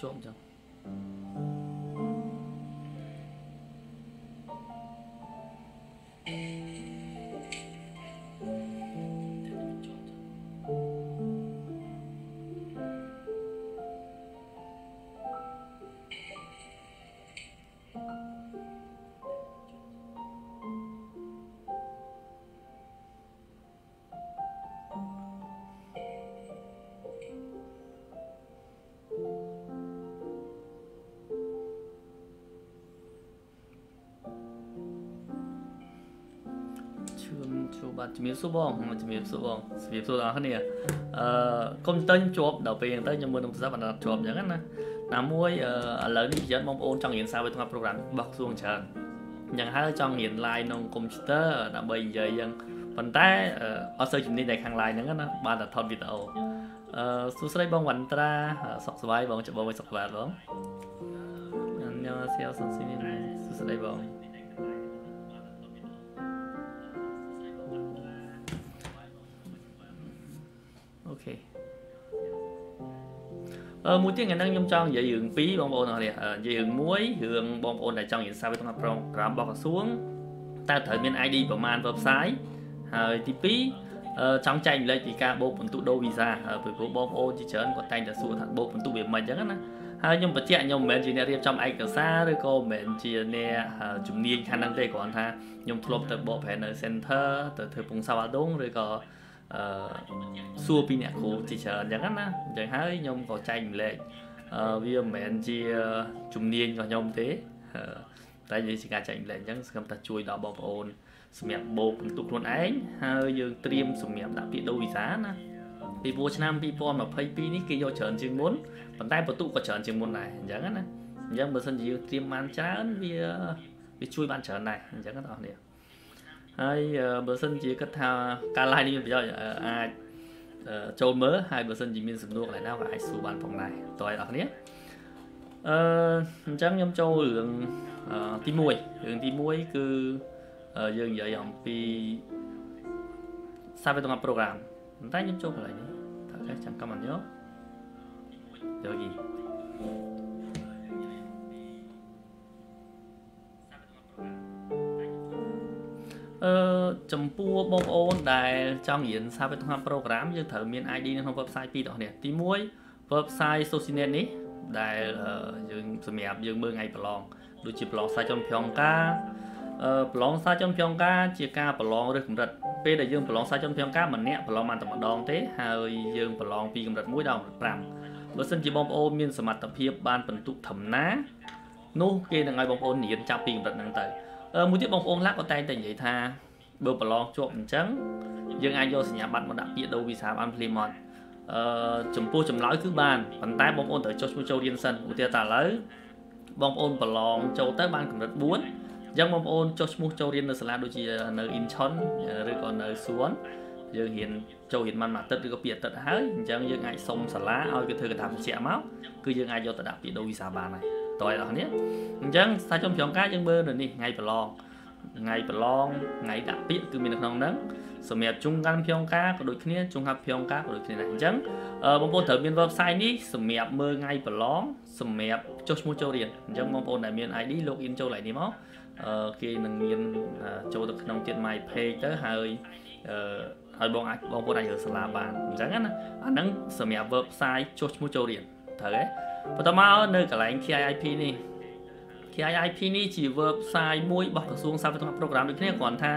ជាប់ បាទជំរាបសួរបងជំរាបសួរបងជំរាបសួរដល់អ្នកគ្នាអឺកុំព្យូទ័រខ្ញុំជាប់ដល់ពេលហ្នឹងទៅខ្ញុំមើលក្នុងទូរស័ព្ទអត់ជាប់អញ្ចឹងណាណាមួយឥឡូវនេះយើងបងប្អូនចង់រៀនសារវិទ្យាប្រូក្រាមរបស់ក្រសួងច្រើនអញ្ចឹងហើយចង់រៀន line ក្នុងកុំព្យូទ័រដើម្បីនិយាយអញ្ចឹងប៉ុន្តែអត់សូវជំនាញតែខាង line ហ្នឹងណាបានតែថតវីដេអូអឺសួស្តីបងវណ្ណត្រាសុខសប្បាយបងច្បងសុខសប្បាយបងអញ្ញងសៀវសុខសស្តីបង ខេអឺមួយទៀតថ្ងៃហ្នឹងខ្ញុំចង់និយាយរឿងពីរបងប្អូនអរនេះនិយាយរឿងមួយរឿងបងប្អូនដែលចង់រៀនសាស្ត្រវិទ្យាប្រងក្រាមរបស់ក្រសួងតើត្រូវមាន ID ប្រមាណ website ហើយទី2ចង់ចែកម្លែកពីការបូកបន្ទុកដូរវីសាព្រោះបងប្អូនជាច្រើនគាត់តែងតែសួរថាបូកបន្ទុកវាមិនអញ្ចឹងណាហើយខ្ញុំបញ្ជាក់ខ្ញុំមិនមែនជាអ្នករៀបចំឯកសារឬក៏មិនមែនជាអ្នកជំនាញខាងហ្នឹងទេគ្រាន់ថាខ្ញុំធ្លាប់ទៅបកប្រែនៅ center ទៅធ្វើពងសាវ៉ាដងឬក៏ អឺសួរពីអ្នកគ្រូជាច្រើនអញ្ចឹងណាអញ្ចឹងហើយខ្ញុំក៏ចែកម្លែកអឺវាមិនមែនជាជំនាញរបស់ខ្ញុំទេតែនិយាយជាការចែកម្លែកអញ្ចឹងសង្ឃឹមថាជួយដល់បងប្អូនសម្រាប់បូកបន្ទុកខ្លួនឯងហើយយើងត្រៀមសម្រាប់ដាក់ពាក្យដូរវីសាណាពីព្រោះឆ្នាំ2022នេះគេយកច្រើនជាងមុនប៉ុន្តែបន្ទុកក៏ច្រើនជាងមុនដែរអញ្ចឹងណាអញ្ចឹងបើសិនជាយើងត្រៀមបានច្រើនវាវាជួយបានច្រើនដែរអញ្ចឹងណាបងប្អូន ហើយបើសិនជាគិតថាការ live នេះមានប្រយោជន៍អាចចូលមើលហើយបើសិនជាមានសំណួរកន្លែងណាក៏អាចសួរបានផងដែរតើអ្នកនរអឺអញ្ចឹងខ្ញុំចូលរឿងទី1រឿងទី1គឺយើងនិយាយអំពី Savetona program ប៉ុន្តែខ្ញុំចូលកន្លែងនេះតើចាំកម្មអញ្ញោយក អឺចំពោះបងប្អូនដែលចង់រៀនសាវិទ្យា program យើងត្រូវមាន ID នៅក្នុង website ពីររបស់នេះទី1 website Socialnet នេះដែលយើងសម្រាប់យើងមើលថ្ងៃប្រឡងដូចជាប្រឡងសាចំប្រងការអឺប្រឡងសាចំប្រងការជាការប្រឡងរើសកម្រិតពេលដែលយើងប្រឡងសាចំប្រងការម្នាក់ប្រឡងបានតែម្ដងទេហើយយើងប្រឡងពីកម្រិត1ដល់កម្រិត5បើសិនជាបងប្អូនមានសមត្ថភាពបានបន្ទុកធំណានោះគេនឹងឲ្យបងប្អូនរៀនចាប់ពីកម្រិតហ្នឹងទៅ មួយទៀតបងប្អូនខ្លះក៏តែងតែនិយាយថាបើប្រឡងជាប់អញ្ចឹងយើងអាចយកសញ្ញាបត្រមកដាក់ពាក្យដូរវីសាបានភ្លាមអត់អឺចំពោះចម្លើយគឺបានប៉ុន្តែបងប្អូនត្រូវចុះឈ្មោះចូលរៀនសិនឧទាហរណ៍ថាឥឡូវបងប្អូនប្រឡងចូលទៅបានកម្រិត4អញ្ចឹងបងប្អូនចុះឈ្មោះចូលរៀននៅសាលាដូចជានៅ Incheon ឬក៏នៅ Suwon យើងរៀនចូលរៀនបានមួយអាទិត្យឬក៏ពីរអាទិត្យហើយអញ្ចឹងយើងអាចសុំសាលាឲ្យគេធ្វើកថាបញ្ជាក់មកគឺយើងអាចយកទៅដាក់ពាក្យដូរវីសាបានហើយ តើអ្នកនេះអញ្ចឹងសាចំចំការយើងមើលនៅនេះថ្ងៃប្រឡងថ្ងៃប្រឡងថ្ងៃដាក់ពាក្យគឺមាននៅក្នុងហ្នឹងសម្រាប់ជុំកាន់ភៀងការក៏ដូចគ្នាជុំហាត់ភៀងការក៏ដូចគ្នាដែរអញ្ចឹងបងប្អូនត្រូវមាន website នេះសម្រាប់មើលថ្ងៃប្រឡងសម្រាប់ចុះឈ្មោះចូលរៀនអញ្ចឹងបងប្អូនដែលមាន ID login ចូលឡើងនេះមកគេនឹងមានចូលទៅក្នុងទៀត my page ទៅហើយហើយបងអាចបងប្អូនអាចរើសាលាបានអញ្ចឹងណាអាហ្នឹងសម្រាប់ website ចុះឈ្មោះចូលរៀនត្រូវទេ បន្តមកនៅកន្លែង KIIP នេះ KIIP នេះជា website មួយរបស់ក្រសួងសាធារណប្រូក្រាមដូចគ្នាគ្រាន់ថា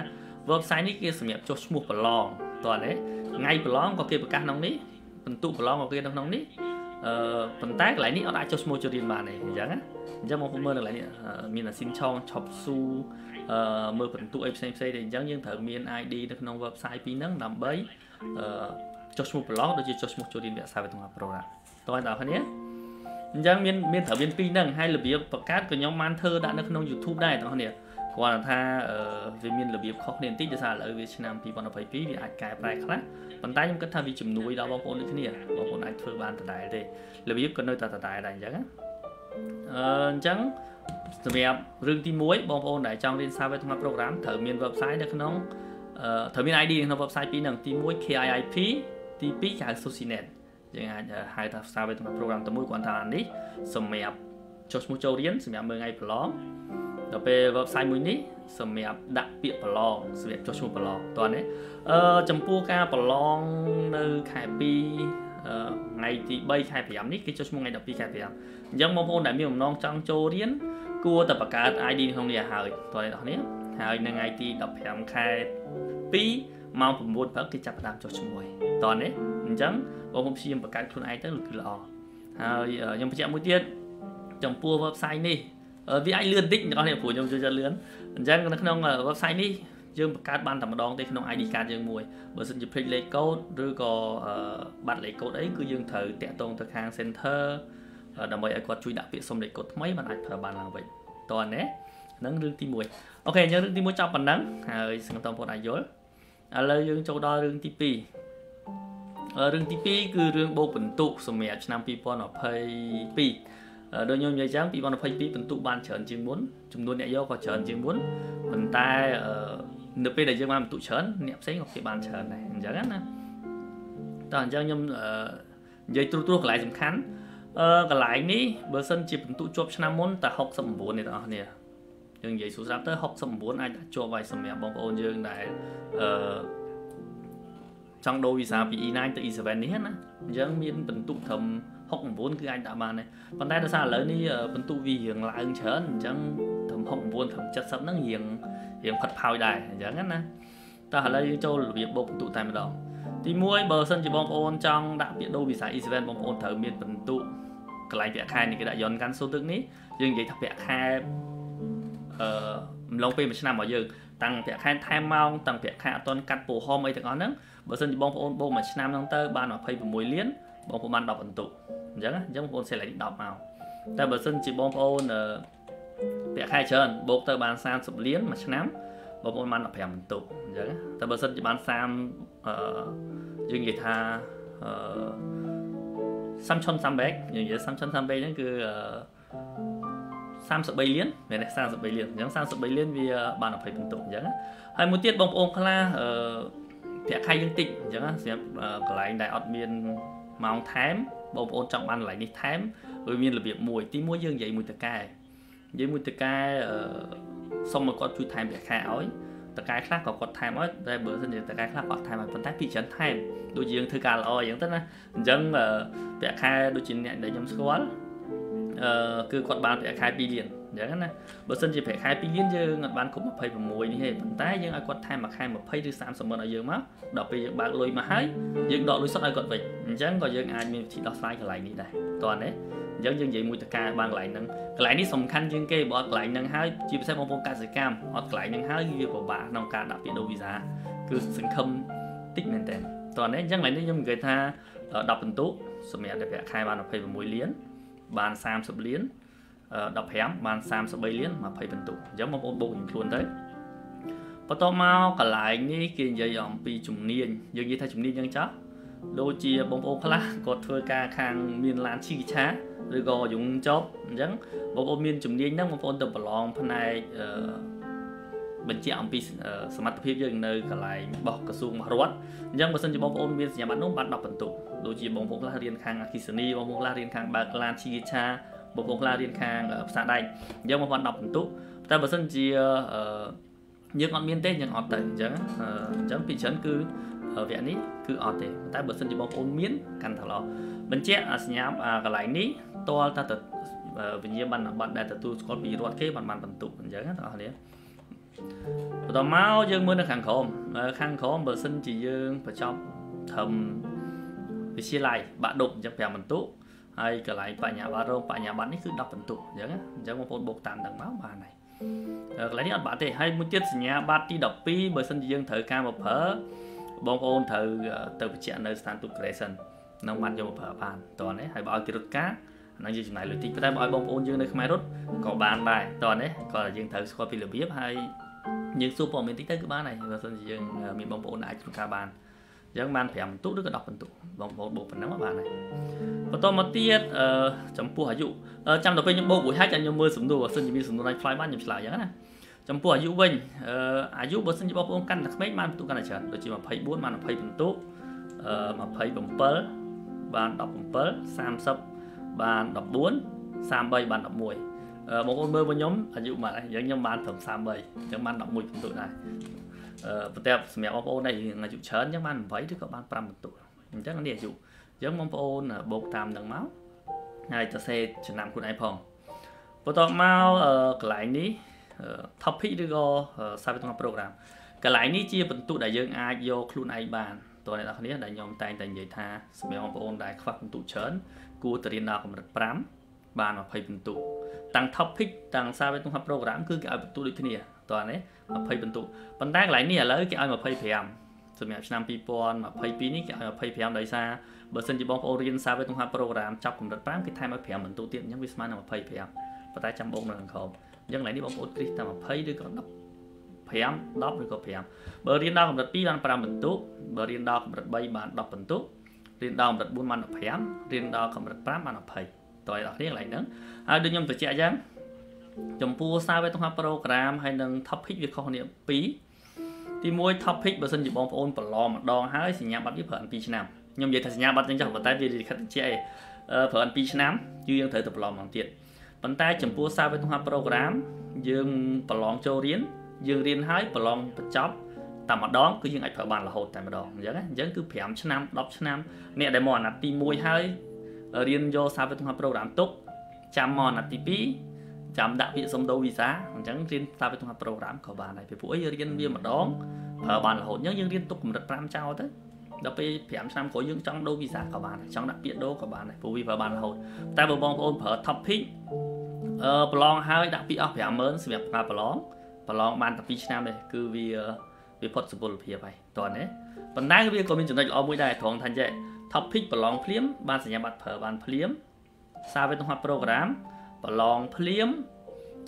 website នេះគេសម្រាប់ចុះឈ្មោះប្រឡងតើទេថ្ងៃប្រឡងក៏គេប្រកាសក្នុងនេះបន្ទុកប្រឡងក៏គេនៅក្នុងនេះអឺប៉ុន្តែកន្លែងនេះអត់អាចចុះឈ្មោះចូលរៀនបានទេអញ្ចឹងណាអញ្ចឹងមកមើលនៅកន្លែងនេះមានអាស៊ីនឆងឆប់ស៊ូអឺមើលបន្ទុកអីផ្សេងផ្សេងទេអញ្ចឹងយើងត្រូវមាន ID នៅក្នុង website ពីរហ្នឹងដើម្បីអឺចុះឈ្មោះប្រឡងដូចជាចុះឈ្មោះចូលរៀនវិទ្យាសាស្ត្រវិទ្យាប្រូណាតើបងប្អូន អញ្ចឹងមានមានត្រូវមានពីរហ្នឹងហើយរបៀបបង្កើតក៏ខ្ញុំបានធ្វើដាក់នៅក្នុង YouTube ដែរបងប្អូនគាត់ថាវាមានរបៀបខុសគ្នាបន្តិចដោយសារឥឡូវវាឆ្នាំ2022វាអាចកែប្រែខ្លះប៉ុន្តែខ្ញុំគិតថាវាជំនួយដល់បងប្អូនដូចគ្នាបងប្អូនអាចធ្វើបានដដែលទេរបៀបក៏នៅតែដដែលដែរអញ្ចឹងអឺអញ្ចឹងសម្រាប់រឿងទី1បងប្អូនដែលចង់រៀនសារវិទ្យា program ត្រូវមាន website នៅក្នុងអឺត្រូវមាន ID នៅក្នុង website ពីរហ្នឹងទី1 KIIP ទី2ហៅ Socialnet យើងអាចហៅថាសារវេទិកា program តែមួយគាត់ថានេះសម្រាប់ចុះឈ្មោះចូលរៀនសម្រាប់មើលថ្ងៃប្រឡងដល់ពេល website មួយនេះសម្រាប់ដាក់ពាក្យប្រឡងសម្រាប់ចុះឈ្មោះប្រឡងតោះនេះអឺចំពោះការប្រឡងនៅខែ2ថ្ងៃទី3ខែ5នេះគេចុះឈ្មោះថ្ងៃ12ខែ5អញ្ចឹងបងប្អូនដែលមានបំណងចង់ចូលរៀនគួរតែបង្កើត ID ក្នុងនេះឲ្យហើយតោះនេះបងប្អូនហើយនៅថ្ងៃទី15ខែ2 ម៉ោង9ព្រឹកគេចាប់ផ្ដើមចុះឈ្មោះតោះនេះអញ្ចឹងបងប្អូនព្យាយាមបង្កើតខ្លួនឯងទៅគឺល្អហើយខ្ញុំបញ្ជាក់មួយទៀតចំពោះ website នេះវាអាចលឿនតិចអ្នកនរព្រោះខ្ញុំចូលចិត្តលឿនអញ្ចឹងនៅក្នុង website នេះយើងបង្កើតបានតែម្ដងទេក្នុង ID card យើងមួយបើសិនជាភ្លេចលេខកូដឬក៏បាត់លេខកូដអីគឺយើងត្រូវតាក់ទងទៅខាង center ដើម្បីឲ្យគាត់ជួយដាក់ពាក្យសុំលេខកូដថ្មីมันអាចប្រើបានឡើងវិញតើណាហ្នឹងរឿងទី1អូខេយើងរឿងទី1ចប់ប៉ុណ្ណឹងហើយសង្ឃឹមបងប្អូនអាចយល់ ឥឡូវយើងចូលដល់រឿងទី2រឿងទី2គឺរឿងបូកបន្ទុកសម្រាប់ឆ្នាំ2022ដូចខ្ញុំនិយាយចឹង2022ពិន្ទុបានច្រើនជាងមុនចំនួនអ្នកយកក៏ច្រើនជាងមុនប៉ុន្តែនៅពេលដែលយើងបានពិន្ទុច្រើនអ្នកផ្សេងក៏គេបានច្រើនដែរអញ្ចឹងណាតោះអញ្ចឹងខ្ញុំនិយាយត្រួសត្រាសកន្លែងសំខាន់អឺកន្លែងនេះបើសិនជាពិន្ទុជាប់ឆ្នាំមុនតែ69នេះបងប្អូន យើងនិយាយសួរស្រាប់ទៅ69អាចជាប់ហើយសម្រាប់បងប្អូនយើងដែលអឺចង់ដូរវីសាពី E9 ទៅ E7 នេះណាអញ្ចឹងមានពិន្ទុត្រឹម69គឺអាចដាក់បានដែរប៉ុន្តែដោយសារឥឡូវនេះបន្ទុវារៀងឡើងច្រើនអញ្ចឹងត្រឹម69ត្រឹម70ហ្នឹងរៀងរៀងផិតផោយដែរអញ្ចឹងណាតោះឥឡូវយើងចូលរបៀបបូកបន្ទុតែម្ដងទី1បើសិនជាបងប្អូនចង់ដាក់ពាក្យដូរវិស័យ E7 បងប្អូនត្រូវមានបន្ទុកន្លែងពាក់ខែនេះគេដាក់យន្តកាន់សូទឹកនេះយើងនិយាយថាពាក់ខែ អឺម្លងពេលមួយឆ្នាំរបស់យើងតាំងពាក់ខែថែមម៉ោងតាំងពាក់ខែអត់ទាន់កាត់ពោហមអីទាំងអស់ហ្នឹងបើសិនជាបងប្អូនបូកមួយឆ្នាំហ្នឹងទៅបាន26លានបងប្អូនបាន10បន្ទុកអញ្ចឹងអញ្ចឹងបងប្អូន select 10មកតែបើសិនជាបងប្អូនពាក់ខែច្រើនបូកទៅបាន30លានមួយឆ្នាំបងប្អូនបាន15បន្ទុកអញ្ចឹងតែបើសិនជាបាន30អឺយើងនិយាយថាអឺសាំឆុនសាំបែកយើងនិយាយសាំឆុនសាំបែកហ្នឹងគឺ 33លានមែនទេ33លានអញ្ចឹង33លានវាបាន20បន្ទុកអញ្ចឹងហើយមួយទៀតបងប្អូនខ្លះអឺប្រាក់ខែយើងតិចអញ្ចឹងសម្រាប់កន្លែងដែលអត់មានម៉ោងថែមបងប្អូនចង់បានកន្លែងនេះថែមវាមានរបៀបមួយទីមួយយើងនិយាយមួយតកែនិយាយមួយតកែសុំឲ្យគាត់ជួយថែមប្រាក់ខែឲ្យតកែខ្លះក៏គាត់ថែមឲ្យតែបើសិនជាតកែខ្លះគាត់ថែមឲ្យប៉ុន្តែពីច្រើនថែមដូចយើងធ្វើការល្អអញ្ចឹងទៅណាអញ្ចឹងប្រាក់ខែដូចជាអ្នកដែលខ្ញុំស្គាល់អឺ គឺគាត់បានប្រាក់ខែ2លានអញ្ចឹងណាបើសិនជាប្រាក់ខែ2លានយើងអត់បានគ្រប់26នេះទេប៉ុន្តែយើងឲ្យគាត់ថែមមួយខែ20ឬ30ម៉ឺនឲ្យយើងមកដល់ពេលយើងបើកលុយមកហើយយើងដកលុយសុទ្ធឲ្យគាត់វិញអញ្ចឹងក៏យើងអាចមានវិធីដោះស្រាយកន្លែងនេះដែរតោះណាអញ្ចឹងយើងនិយាយមួយតកាបានកន្លែងហ្នឹងកន្លែងនេះសំខាន់ជាងគេបើអត់កន្លែងហ្នឹងហើយជាពិសេសបងប្អូនកសិកម្មអត់កន្លែងហ្នឹងហើយវាពិបាកក្នុងការដាក់ពាក្យដូវីសាគឺសង្ឃឹមតិចមែនតើតោះណាអញ្ចឹងកន្លែងនេះខ្ញុំនិយាយថា10បន្ទុកសម្រាប់តែប្រាក់ខែបាន26លាន បាន30លាន15បាន33លាន20បន្ទុកអញ្ចឹងបងប្អូនបូកវិញខ្លួនទៅបន្ទាប់មកកន្លែងនេះគេនិយាយអំពីជំនាញយើងនិយាយថាជំនាញយ៉ាងចាស់ដូចជាបងប្អូនខ្លះគាត់ធ្វើការខាងមានឡានឈីកិឆាឬក៏យងចប់អញ្ចឹងបងប្អូនមានជំនាញហ្នឹងបងប្អូនទៅប្រឡងផ្នែក បញ្ជាក់អំពីសមត្ថភាពយើងនៅកន្លែងរបស់ក្រសួងរបស់រដ្ឋអញ្ចឹងបើសិនជាបងប្អូនមានសញ្ញាបត្រនោះបាន10បន្ទុកដូចជាបងប្អូនខ្លះរៀនខាងអគិសនីបងប្អូនខ្លះរៀនខាងបើកឡានឈីកិឆាបងប្អូនខ្លះរៀនខាងភាសាដែកយើងមកបាន10បន្ទុកតែបើសិនជាយើងអត់មានទេយើងអត់ទៅអញ្ចឹងអញ្ចឹងពីច្រើនគឺវគ្គនេះគឺអត់ទេតែបើសិនជាបងប្អូនមានកាន់តែល្អបញ្ជាក់សញ្ញាកន្លែងនេះតលតែទៅវិញ្ញាបនបត្រដែលទទួលស្គាល់ពីរដ្ឋគេបានបានបន្ទុកអញ្ចឹងបងប្អូន បន្ទាប់មកយើងមើលនៅខាងក្រោមខាងក្រោមបើសិនជាយើងបញ្ចប់ត្រឹមវិទ្យាល័យបាក់ដប់អញ្ចឹង5បន្ទុកហើយកន្លែងបញ្ញាបត្ររងបញ្ញាបត្រនេះគឺ10បន្ទុកអញ្ចឹងអញ្ចឹងបងប្អូនបូកតាមដល់មកបានហើយកន្លែងនេះអត់បាក់ទេហើយមួយទៀតសញ្ញាបត្រទី12បើសិនជាយើងត្រូវការមកប្រើបងប្អូនត្រូវទៅបញ្ជាក់នៅស្ថានទូត Grayson នឹងបានយកមកប្រើបានតោះនេះហើយបើឲ្យគេរត់ការហ្នឹងយើងចំណាយលុយតិចតែបើឲ្យបងប្អូនយើងនៅខ្មែររត់ក៏បានដែរតោះនេះក៏យើងត្រូវស្គាល់ពីរបៀបហើយ យើងសួរព័ត៌មានតិចទៅគឺបានហើយបើសិនជាយើងមានបងប្អូនអាចធ្វើការបានអញ្ចឹងបាន5បន្ទុកឬក៏10បន្ទុកបងប្អូនបូកប៉ុណ្ណឹងបានហើយបន្តមកទៀតអឺចំពោះអាយុចាំដល់ពេលខ្ញុំបូករួចហើយចាំខ្ញុំមើលសំណួរបើសិនជាមានសំណួរណាឆ្លើយបានខ្ញុំឆ្លើយអញ្ចឹងណាចំពោះអាយុវិញអឺអាយុបើសិនជាបងប្អូនកាន់តែក្មេងបានបន្ទុកកាន់តែច្រើនដូចជា24បាន20បន្ទុកអឺ27បាន17 30បាន14 33បាន11 បងប្អូនមើលមកខ្ញុំអាយុម៉ាត់អញ្ចឹងខ្ញុំបានត្រឹម33អញ្ចឹងបាន11ពិន្ទុដែរអឺប៉ុន្តែសម្រាប់បងប្អូនដែលអាយុច្រើនអញ្ចឹងបាន8ឬក៏បាន5ពិន្ទុអញ្ចឹងនេះអាយុអញ្ចឹងបងប្អូនបូកតាមនឹងមកហើយទៅសេចំណាំខ្លួនឯងផងបន្ទាប់មកកន្លែងនេះ topic ឬក៏សារវិទ្យា program កន្លែងនេះជាបន្ទុកដែលយើងអាចយកខ្លួនឯងបានតើអ្នកនរគ្នាដែលខ្ញុំតែងតែនិយាយថាសម្រាប់បងប្អូនដែលខ្វះបន្ទុកច្រើនគួរទៅរៀនដល់កម្រិត5 បាន20បន្ទុកតាំង topic តាំងសារវិទ្យា program គឺគេឲ្យបន្ទុកដូចគ្នាតើនេះ20បន្ទុកប៉ុន្តែកន្លែងនេះឥឡូវគេឲ្យ25សម្រាប់ឆ្នាំ2022នេះគេឲ្យ25ដោយសារបើសិនជាបងប្អូនរៀនសារវិទ្យា program ចាប់កម្រិត5គេថែមឲ្យ5បន្ទុកទៀតអញ្ចឹងវាស្មើនឹង25ប៉ុន្តែចាំបូកនៅខាងក្រោមអញ្ចឹងកន្លែងនេះបងប្អូនគ្រីសតាម20ឬក៏10 5 10ឬក៏5បើរៀនដល់កម្រិត2បាន5បន្ទុកបើរៀនដល់កម្រិត3បាន10បន្ទុករៀនដល់កម្រិត4បាន15រៀនដល់កម្រិត5បាន20 តើអ្នកគ្នាកន្លែងហ្នឹងហើយដូចខ្ញុំបញ្ជាក់អញ្ចឹងចំពោះសារវេទិកា program ហើយនឹង topic វាខុសគ្នា2ទី1 topic បើសិនជាបងប្អូនប្រឡងម្ដងហើយសញ្ញាបត្រវាប្រើ2ឆ្នាំខ្ញុំនិយាយថាសញ្ញាបត្រអញ្ចឹងប៉ុន្តែវាលិខិតបញ្ជាក់ឯងប្រើ2ឆ្នាំគឺយើងត្រូវទៅប្រឡងម្ដងទៀតប៉ុន្តែចំពោះសារវេទិកា program យើងប្រឡងចូលរៀនយើងរៀនហើយប្រឡងបញ្ចប់តែម្ដងគឺយើងអាចប្រើបានរហូតតែម្ដងអញ្ចឹងអញ្ចឹងគឺ5ឆ្នាំ10ឆ្នាំអ្នកដែលមកអាណត្តិទី1ហើយ រៀនយកសារវិទ្យា program ទុកចាំមកអាណត្តិទី2ចាំដាក់ពាក្យសុំដូរវីសាអញ្ចឹងរៀនសារវិទ្យា program ក៏បានដែរពីព្រោះអីរៀនវាម្ដងប្រើបានរហូតអញ្ចឹងយើងរៀនទុកកម្រិត5ចោលទៅដល់ពេល5ឆ្នាំក្រោយយើងចង់ដូរវីសាក៏បានចង់ដាក់ពាក្យដូរក៏បានដែរព្រោះវាប្រើបានរហូតតែបើបងប្អូនប្រើ topic អឺប្រឡងហើយដាក់ពាក្យអស់50000សម្រាប់ការប្រឡងប្រឡងបានតែ2ឆ្នាំទេគឺវាវាផុតសុពលភាពហើយតើណាប៉ុន្តែវាក៏មានចំណុចល្អមួយដែរត្រង់ថាចេះ topic ប្រឡងភ្លាម បានសញ្ញាបត្រប្រើបានភ្លាមសារវិទ្យា program ប្រឡងភ្លាម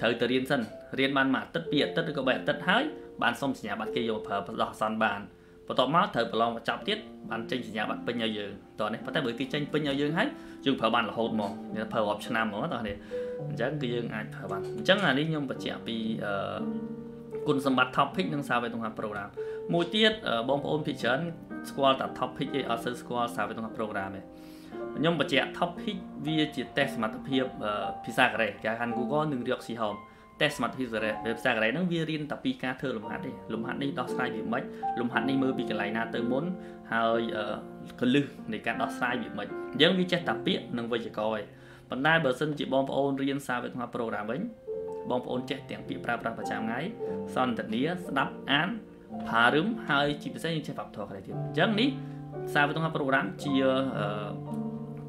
ត្រូវទៅរៀនសិនរៀនបានមួយអាទិត្យពីរអាទិត្យឬក៏បីអាទិត្យហើយបានសុំសញ្ញាបត្រគេយកប្រើប្រដោះអាសន្នបានបន្ទាប់មកត្រូវប្រឡងបញ្ចប់ទៀតបានចេញសញ្ញាបត្រពេញឲ្យយើងតោះនេះប៉ុន្តែបើគេចេញពេញឲ្យយើងហើយយើងប្រើបានរហូតមកប្រើរាប់ឆ្នាំហ្មងតោះនេះអញ្ចឹងគឺយើងអាចប្រើបានអញ្ចឹងអានេះខ្ញុំបញ្ជាក់ពីអឺគុណសម្បត្តិ topic និងសារវេទិកា program មួយទៀតបងប្អូនភាគច្រើន ស្គាល់តែ topic ឯអត់សូវស្គាល់សារវេទិកា program ទេខ្ញុំបញ្ជាក់ topic វាជាតេស្តសមត្ថភាពភាសាកូរ៉េគេហៅ Google និង Ryoxi Home តេស្តសមត្ថភាពភាសាកូរ៉េហ្នឹងវារៀនតែពីការធ្វើលំហាត់ទេលំហាត់នេះដោះស្រាយវាមិនលំហាត់នេះមើលពីកន្លែងណាទៅមុនហើយកលឹះនៃការដោះស្រាយវាមិនអញ្ចឹងវាចេះតែពាក្យនិងវេយ្យាករណ៍ឯងប៉ុន្តែបើសិនជាបងប្អូនរៀនសារវេទិកា program វិញបងប្អូនចេះទាំងពាក្យប្រើប្រាស់ប្រចាំថ្ងៃសន្ទនាស្ដាប់អាន ផារឹមហើយជាពិសេសយើងចេះវប្បធម៌ខ្លះទៀតអញ្ចឹងនេះសារវិទ្យា program ជា